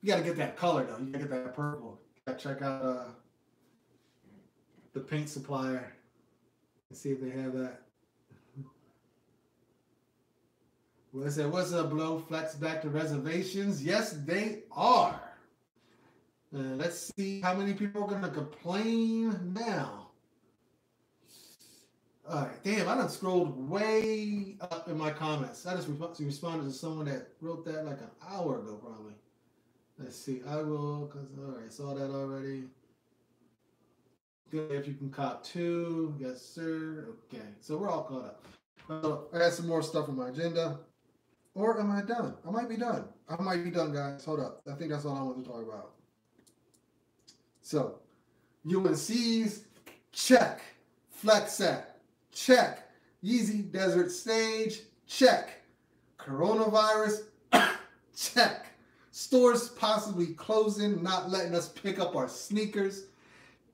you got to get that color though. You got to get that purple. You got to check out uh, the paint supplier and see if they have that. Well, I said, what's up, Blow? FLX back to reservations. Yes, they are. Uh, let's see how many people are gonna complain now. All right, damn, I done scrolled way up in my comments. I just responded to someone that wrote that like an hour ago, probably. Let's see, I will, cause all right, saw that already. Good if you can cop two, yes sir. Okay, so we're all caught up. So I got some more stuff on my agenda. Or am I done? I might be done. I might be done, guys. Hold up. I think that's all I want to talk about. So, UNC's check. FlexSat, check. Yeezy Desert Sage, check. Coronavirus, check. Stores possibly closing, not letting us pick up our sneakers.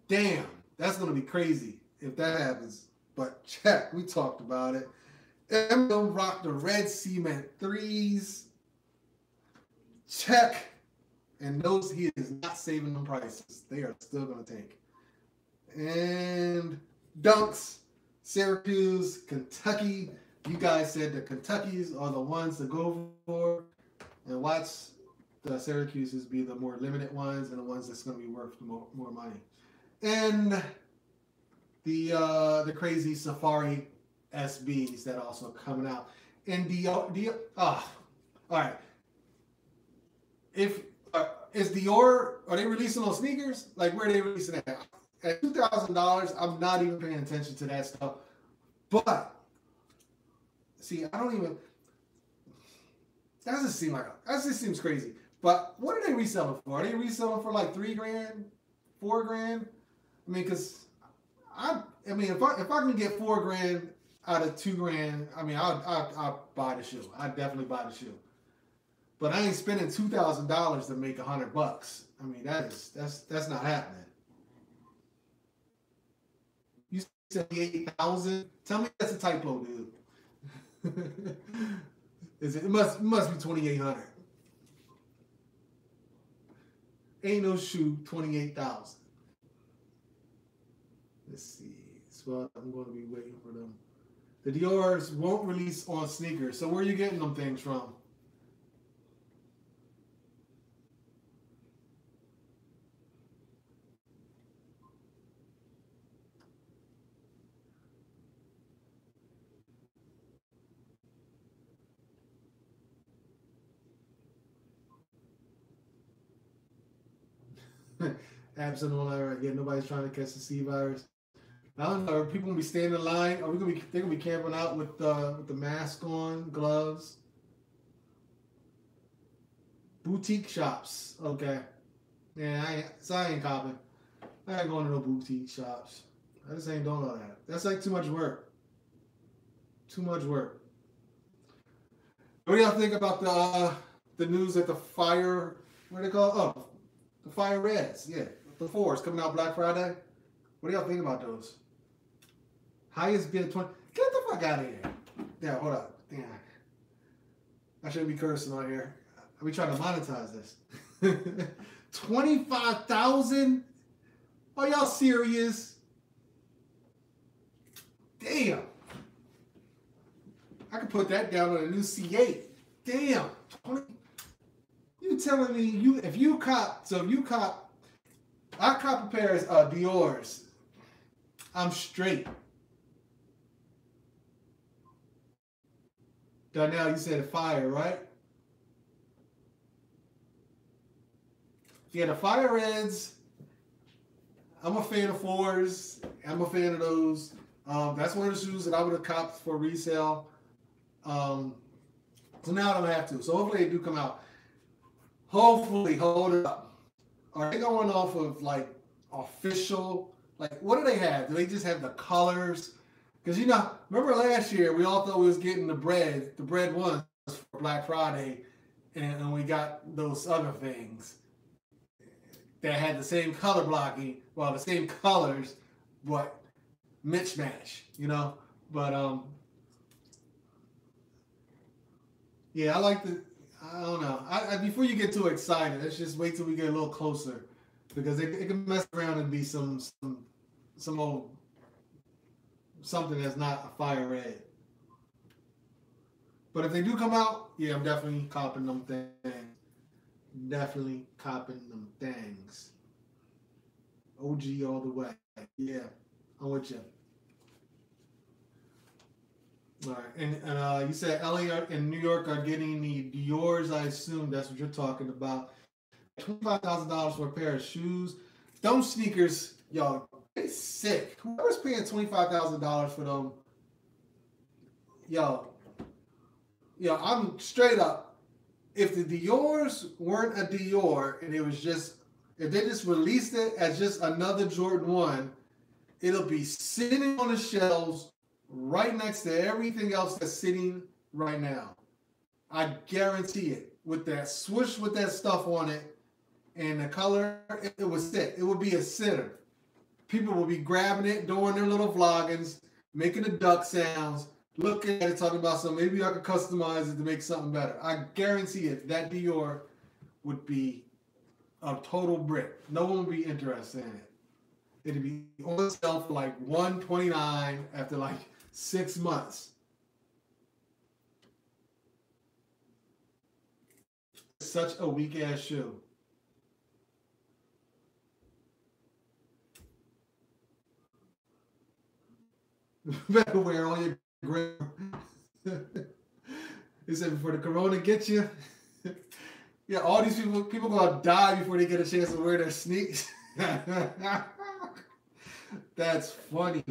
Damn, that's going to be crazy if that happens. But check, we talked about it. Eminem rock the red cement threes. Check. And knows he is not saving them prices. They are still going to take. And dunks. Syracuse, Kentucky. You guys said the Kentuckies are the ones to go for. And watch the Syracuse's be the more limited ones and the ones that's going to be worth more, more money. And the uh, the crazy Safari SBs that also coming out. And Dior, Dior ah, all right. If uh, is Dior, are they releasing those sneakers? Like where are they releasing at? At two thousand dollars, I'm not even paying attention to that stuff. But see, I don't even. That doesn't seem like that just seems crazy. But what are they reselling for? Are they reselling for like three grand, four grand? I mean, because I, I mean, if I if I can get four grand out of two grand, I mean, I'll buy the shoe. I definitely buy the shoe. But I ain't spending two thousand dollars to make a hundred bucks. I mean, that is that's that's not happening. You said eight thousand. Tell me that's a typo, dude. is it? It must it must be twenty eight hundred. Ain't no shoe twenty eight thousand. Let's see. So I'm going to be waiting for them. The Dior's won't release on sneakers. So where are you getting them things from? Absent on that again. Nobody's trying to catch the C virus. Know. Are people gonna be standing in line? Are we gonna be? They're gonna be camping out with uh, with the mask on, gloves. Boutique shops. Okay. Yeah, I ain't, so I ain't copping. I ain't going to no boutique shops. I just ain't doing all that. That's like too much work. Too much work. What do y'all think about the uh, the news that the fire? What do they call? Oh, the fire reds. Yeah, the fours coming out Black Friday. What do y'all think about those? Highest bid of 20. Get the fuck out of here. Yeah, hold up. Damn. I shouldn't be cursing on here. Are we trying to monetize this? 25,000? Are y'all serious? Damn. I could put that down on a new C8. Damn. 20. You telling me you if you cop so if you cop I cop a pair of uh, Dior's, I'm straight. Donnell, you said a fire, right? Yeah, the fire reds. I'm a fan of fours. I'm a fan of those. Um, that's one of the shoes that I would have copped for resale. Um, so now I don't have to. So hopefully they do come out. Hopefully, hold up. Are they going off of like official? Like, what do they have? Do they just have the colors? Because you know, remember last year we all thought we was getting the bread, the bread ones for Black Friday, and we got those other things that had the same color blocking, well, the same colors, but mismatch, you know. But um, yeah, I like the. I don't know. I, I, before you get too excited, let's just wait till we get a little closer, because it, it can mess around and be some some some old something that's not a fire red. But if they do come out, yeah, I'm definitely copping them things. definitely copping them things. OG all the way. Yeah, I'm with you. All right, and, and uh, you said LA and New York are getting the Dior's. I assume that's what you're talking about. Twenty-five thousand dollars for a pair of shoes. Those sneakers, y'all, it's sick. Whoever's paying twenty-five thousand dollars for them, yo, yo, I'm straight up. If the Dior's weren't a Dior and it was just, if they just released it as just another Jordan One, it'll be sitting on the shelves right next to everything else that's sitting right now. I guarantee it. With that swoosh with that stuff on it and the color, it, it was sick. It would be a sitter. People will be grabbing it, doing their little vloggings, making the duck sounds, looking at it, talking about something. Maybe I could customize it to make something better. I guarantee it. That Dior would be a total brick. No one would be interested in it. It'd be on sale for like 129 after like six months. Such a weak ass shoe. Better wear all your gray. he said before the corona gets you. yeah, all these people people gonna die before they get a chance to wear their sneaks. That's funny.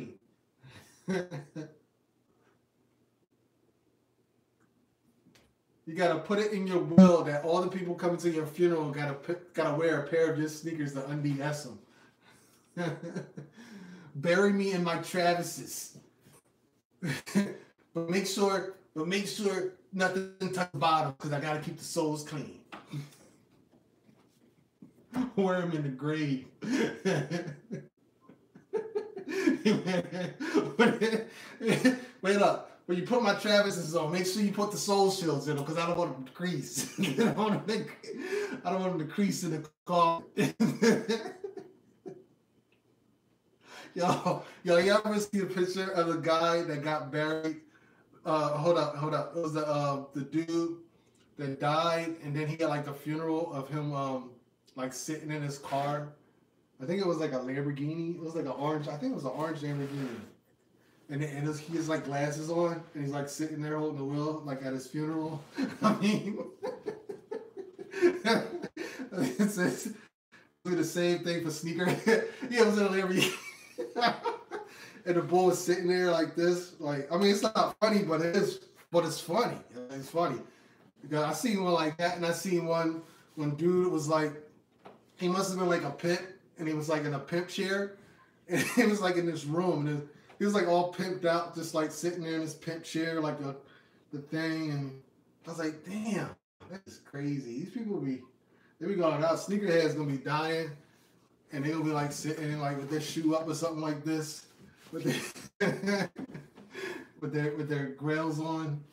you gotta put it in your will that all the people coming to your funeral gotta gotta wear a pair of your sneakers to unds them. Bury me in my Travises, but make sure, but make sure nothing touch the bottom because I gotta keep the soles clean. Wear them in the grave. Wait up. When you put my Travis's on, make sure you put the soul shields in them because I don't want them to crease. I don't want them to, I don't want them to crease in the car. Yo, yo, you ever see a picture of the guy that got buried? Uh, hold up, hold up. It was the uh, the dude that died, and then he had like a funeral of him, um, like sitting in his car I think it was like a Lamborghini. It was like an orange. I think it was an orange Lamborghini. And, and he has like glasses on, and he's like sitting there holding the wheel, like at his funeral. I mean, it's, it's the same thing for sneaker. he was in a Lamborghini. and the bull was sitting there like this. Like, I mean, it's not funny, but it is. But it's funny. It's funny because I seen one like that, and I seen one when dude was like, he must have been like a pimp and he was like in a pimp chair, and he was like in this room, and he was like all pimped out, just like sitting there in his pimp chair, like the the thing, and I was like, damn, that's crazy. These people be they be going out. Sneakerheads gonna be dying, and they'll be like sitting like with their shoe up or something like this, with their with their with their grails on.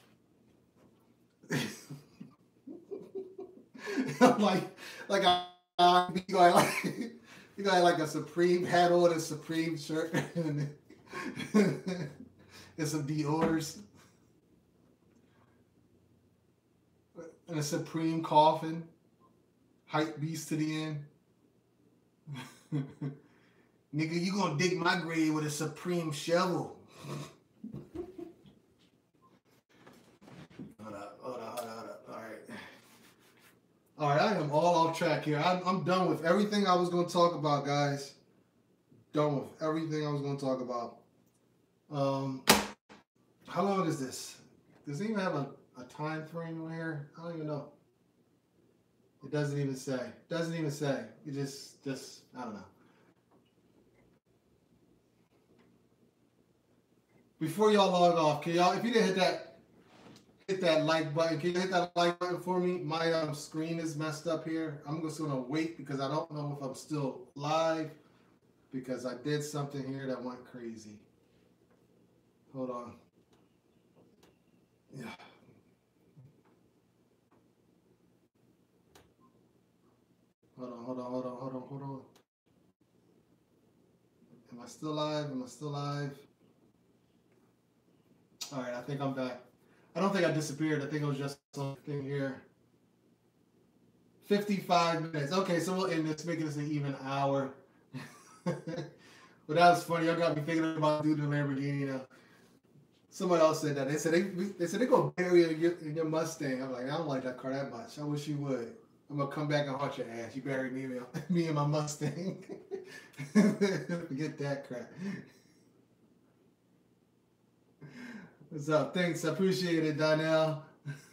like like I, I be going like you got like a Supreme hat on, a Supreme shirt, and, and some Dior's, and a Supreme coffin, hype beast to the end. Nigga, you gonna dig my grave with a Supreme shovel. Hold up, hold up, hold up! All right, Alright, I am all off track here. I'm, I'm done with everything I was to talk about, guys. Done with everything I was to talk about. Um, how long is this? Does it even have a, a time frame on here? I don't even know. It doesn't even say. Doesn't even say. It just, just, I don't know. Before y'all log off, can y'all, if you didn't hit that hit that like button. Can you hit that like button for me? My um, screen is messed up here. I'm just gonna wait because I don't know if I'm still live because I did something here that went crazy. Hold on. Yeah. Hold on, hold on, hold on, hold on, hold on. Am I still live? Am I still live? All right, I think I'm back. I don't think I disappeared. I think it was just something here. 55 minutes. Okay, so we'll end this, making this an even hour. but that was funny. Y'all got me thinking about doing the Lamborghini. now. somebody else said that. They said they, they said they gonna bury you your, your Mustang. I'm like, I don't like that car that much. I wish you would. I'm gonna come back and haunt your ass. You bury me, me and my Mustang. Forget that crap. What's up? Thanks. I appreciate it, Donnell.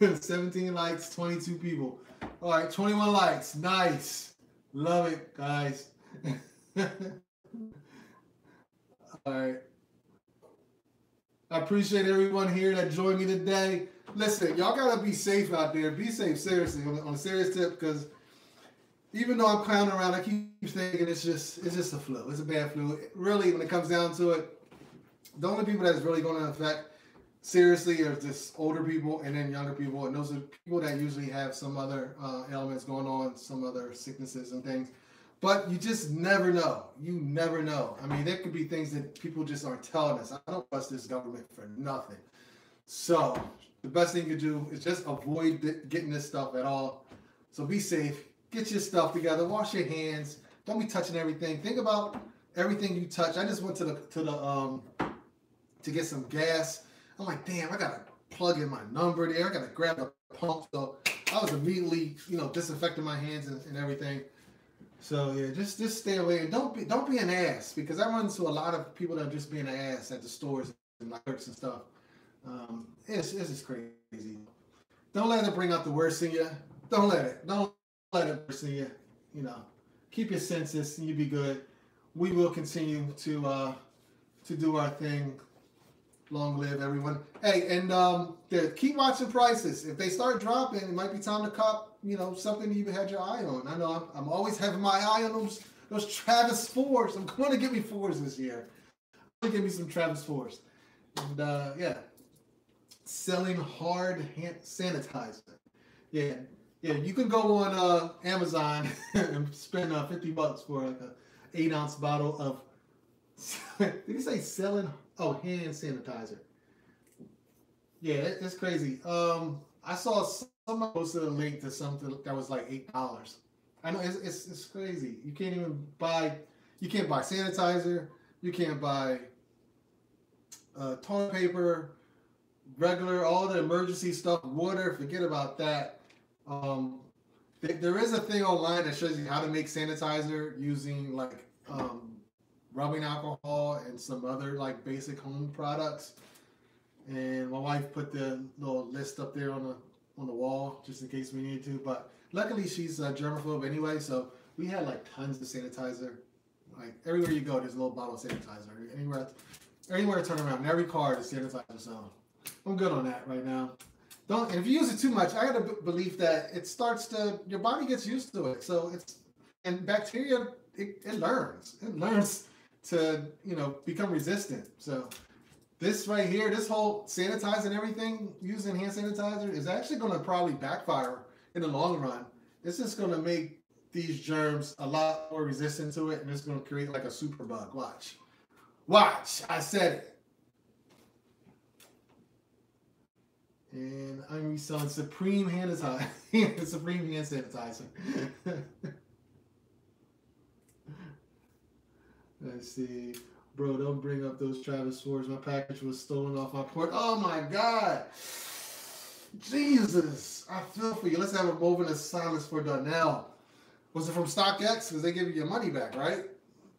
17 likes, 22 people. All right, 21 likes. Nice. Love it, guys. All right. I appreciate everyone here that joined me today. Listen, y'all gotta be safe out there. Be safe, seriously, on, on a serious tip, because even though I'm clowning around, I keep thinking it's just it's just a flu. It's a bad flu. Really, when it comes down to it, the only people that's really going to affect seriously are just older people and then younger people, and those are people that usually have some other uh, ailments going on, some other sicknesses and things. But you just never know. You never know. I mean, there could be things that people just aren't telling us. I don't trust this government for nothing. So the best thing you do is just avoid getting this stuff at all. So be safe. Get your stuff together. Wash your hands. Don't be touching everything. Think about everything you touch. I just went to the to the um to get some gas. I'm like, damn, I gotta plug in my number there. I gotta grab the pump. So I was immediately, you know, disinfecting my hands and, and everything. So yeah, just just stay away don't be don't be an ass because I run into a lot of people that are just being an ass at the stores and like and stuff. Um, it's it's just crazy. Don't let it bring out the worst in you. Don't let it. Don't let it worst in you. You know, keep your senses and you be good. We will continue to uh, to do our thing. Long live everyone. Hey, and um, keep watching prices. If they start dropping, it might be time to cop. You know, something you had your eye on. I know I'm, I'm always having my eye on those those Travis fours. I'm going to get me fours this year. I'm going to give me some Travis fours. And uh, yeah, selling hard hand sanitizer. Yeah, yeah. You can go on uh, Amazon and spend uh, fifty bucks for like a eight ounce bottle of. did you say selling? Oh, hand sanitizer. Yeah, it's crazy. Um, I saw someone posted a link to something that was like eight dollars. I know it's, it's it's crazy. You can't even buy. You can't buy sanitizer. You can't buy uh, toilet paper regular, all the emergency stuff, water, forget about that. Um, th- there is a thing online that shows you how to make sanitizer using like um, rubbing alcohol and some other like basic home products. And my wife put the little list up there on the on the wall just in case we needed to. But luckily she's a germaphobe anyway, so we had like tons of sanitizer. Like everywhere you go, there's a little bottle of sanitizer. Anywhere, anywhere I turn around, in every car, there's sanitizer. So I'm good on that right now. Don't if you use it too much, I got a belief that it starts to your body gets used to it. So it's and bacteria it, it learns. It learns to you know become resistant. So this right here, this whole sanitizing everything using hand sanitizer is actually going to probably backfire in the long run. It's just going to make these germs a lot more resistant to it, and it's going to create like a super bug. Watch, watch. I said it. And I'm reselling Supreme hand sanitizer. Supreme hand sanitizer. Let's see. Bro, don't bring up those Travis Fours. My package was stolen off my port. Oh my God. Jesus. I feel for you. Let's have a moment of silence for Donnell. Was it from StockX? Because they give you your money back, right?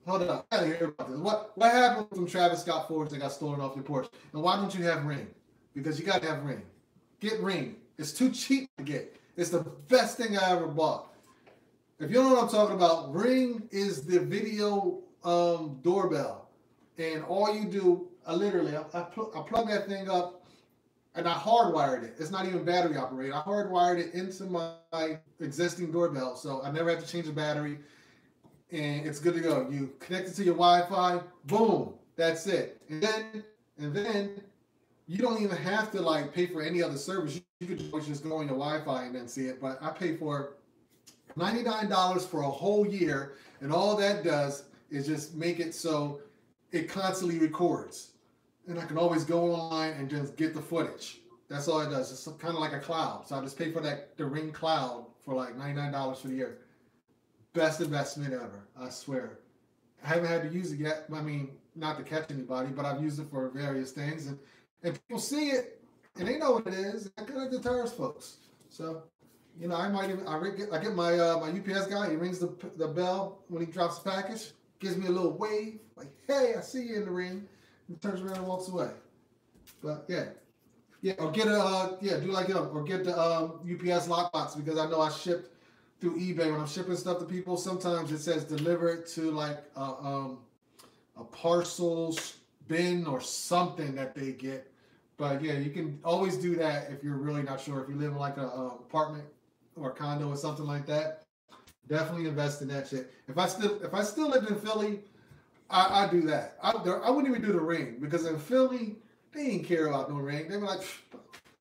Hold up. I gotta hear about this. What what happened from Travis Scott Fours that got stolen off your porch? And why don't you have ring? Because you gotta have ring. Get Ring. It's too cheap to get. It's the best thing I ever bought. If you don't know what I'm talking about, Ring is the video um, doorbell. And all you do, I literally, I, I, pl- I plug that thing up and I hardwired it. It's not even battery operated. I hardwired it into my existing doorbell. So I never have to change the battery. And it's good to go. You connect it to your Wi-Fi, boom, that's it. And then and then you don't even have to like pay for any other service. You could just go on your Wi-Fi and then see it. But I pay for $99 for a whole year, and all that does is just make it so it constantly records. And I can always go online and just get the footage. That's all it does. It's kind of like a cloud. So I just pay for that the Ring Cloud for like ninety nine dollars for the year. Best investment ever, I swear. I haven't had to use it yet. I mean, not to catch anybody, but I've used it for various things, and and people see it and they know what it is. That kind of deters folks. So, you know, I might even I get I get my uh, my UPS guy. He rings the the bell when he drops the package, gives me a little wave, like, "Hey, I see you in the ring," and turns around and walks away. But yeah, yeah, or get a uh, yeah, do like him, or get the um, UPS lockbox because I know I shipped through eBay when I'm shipping stuff to people. Sometimes it says deliver it to like a, um, a parcels bin or something that they get. But yeah, you can always do that if you're really not sure. If you live in like a, a apartment or a condo or something like that, definitely invest in that shit. If I still if I still lived in Philly, I, I do that. I, I wouldn't even do the ring because in Philly they didn't care about no ring. They were like,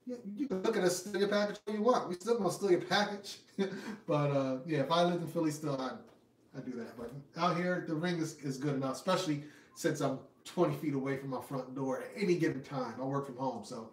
you can look at us, steal your package all you want. We still gonna steal your package. but uh, yeah, if I lived in Philly still, I I do that. But out here, the ring is, is good enough, especially since I'm 20 feet away from my front door at any given time. I work from home, so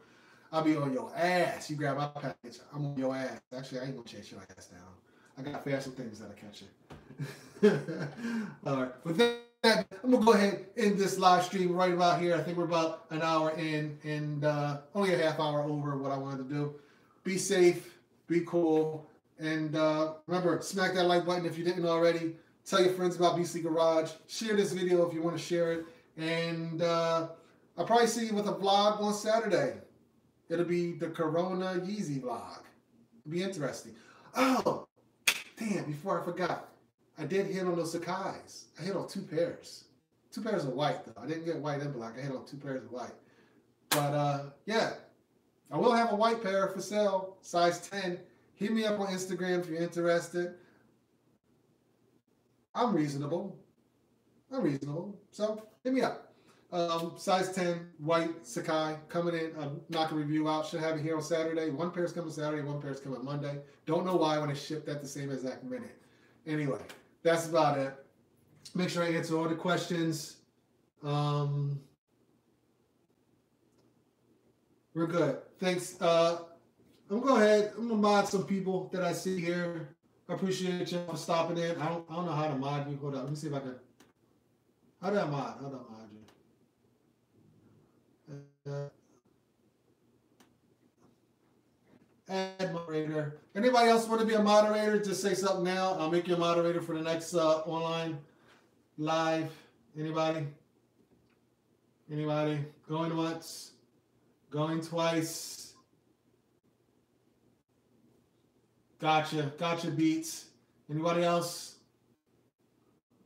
I'll be on your ass. You grab my package, I'm on your ass. Actually, I ain't gonna chase your ass down. I got faster things that'll catch you. All right. With that, I'm gonna go ahead and end this live stream right about here. I think we're about an hour in and uh, only a half hour over what I wanted to do. Be safe, be cool, and uh, remember, smack that like button if you didn't already. Tell your friends about Beastly Garage. Share this video if you want to share it. And uh, I'll probably see you with a vlog on Saturday. It'll be the Corona Yeezy vlog. It'll be interesting. Oh, damn, before I forgot. I did hit on those Sacai's. I hit on two pairs. Two pairs of white, though. I didn't get white and black. I hit on two pairs of white. But, uh, yeah. I will have a white pair for sale, size 10. Hit me up on Instagram if you're interested. I'm reasonable. I'm reasonable. So hit me up. Um, size 10, white Sacai coming in. I'm knocking review out. Should have it here on Saturday. One pair's coming Saturday, one pair's coming Monday. Don't know why when it shipped at the same exact minute. Anyway, that's about it. Make sure I answer all the questions. Um, we're good. Thanks. Uh, I'm gonna go ahead. I'm gonna mod some people that I see here. I appreciate you for stopping in. I don't, I don't know how to mod you. Hold on. Let me see if I can. How do I mod? How do I mod moderator. Anybody else want to be a moderator? Just say something now. I'll make you a moderator for the next uh, online live. Anybody? Anybody? Going once? Going twice? Gotcha. Gotcha beats. Anybody else?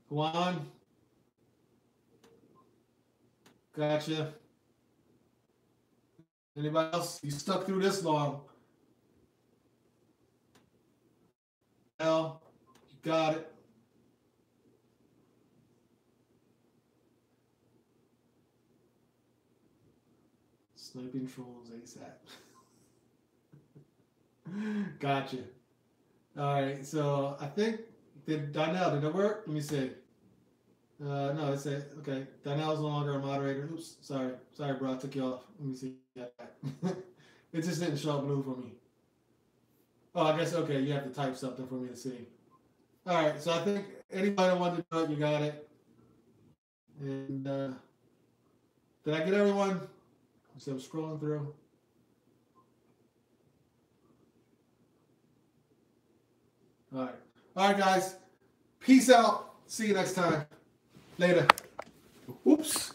Go on. Gotcha. Anybody else? You stuck through this long. Hell, you got it. Sniping trolls ASAP. gotcha. All right, so I think did Donnell did it work? Let me see. Uh, no, it's a okay. Donnell's no longer a moderator. Oops, sorry, sorry, bro. I took you off. Let me see. it just didn't show up blue for me. Oh, I guess okay. You have to type something for me to see. All right, so I think anybody that wanted to do it, you got it. And uh, did I get everyone? So I'm scrolling through. All right, all right, guys. Peace out. See you next time. Later. Oops.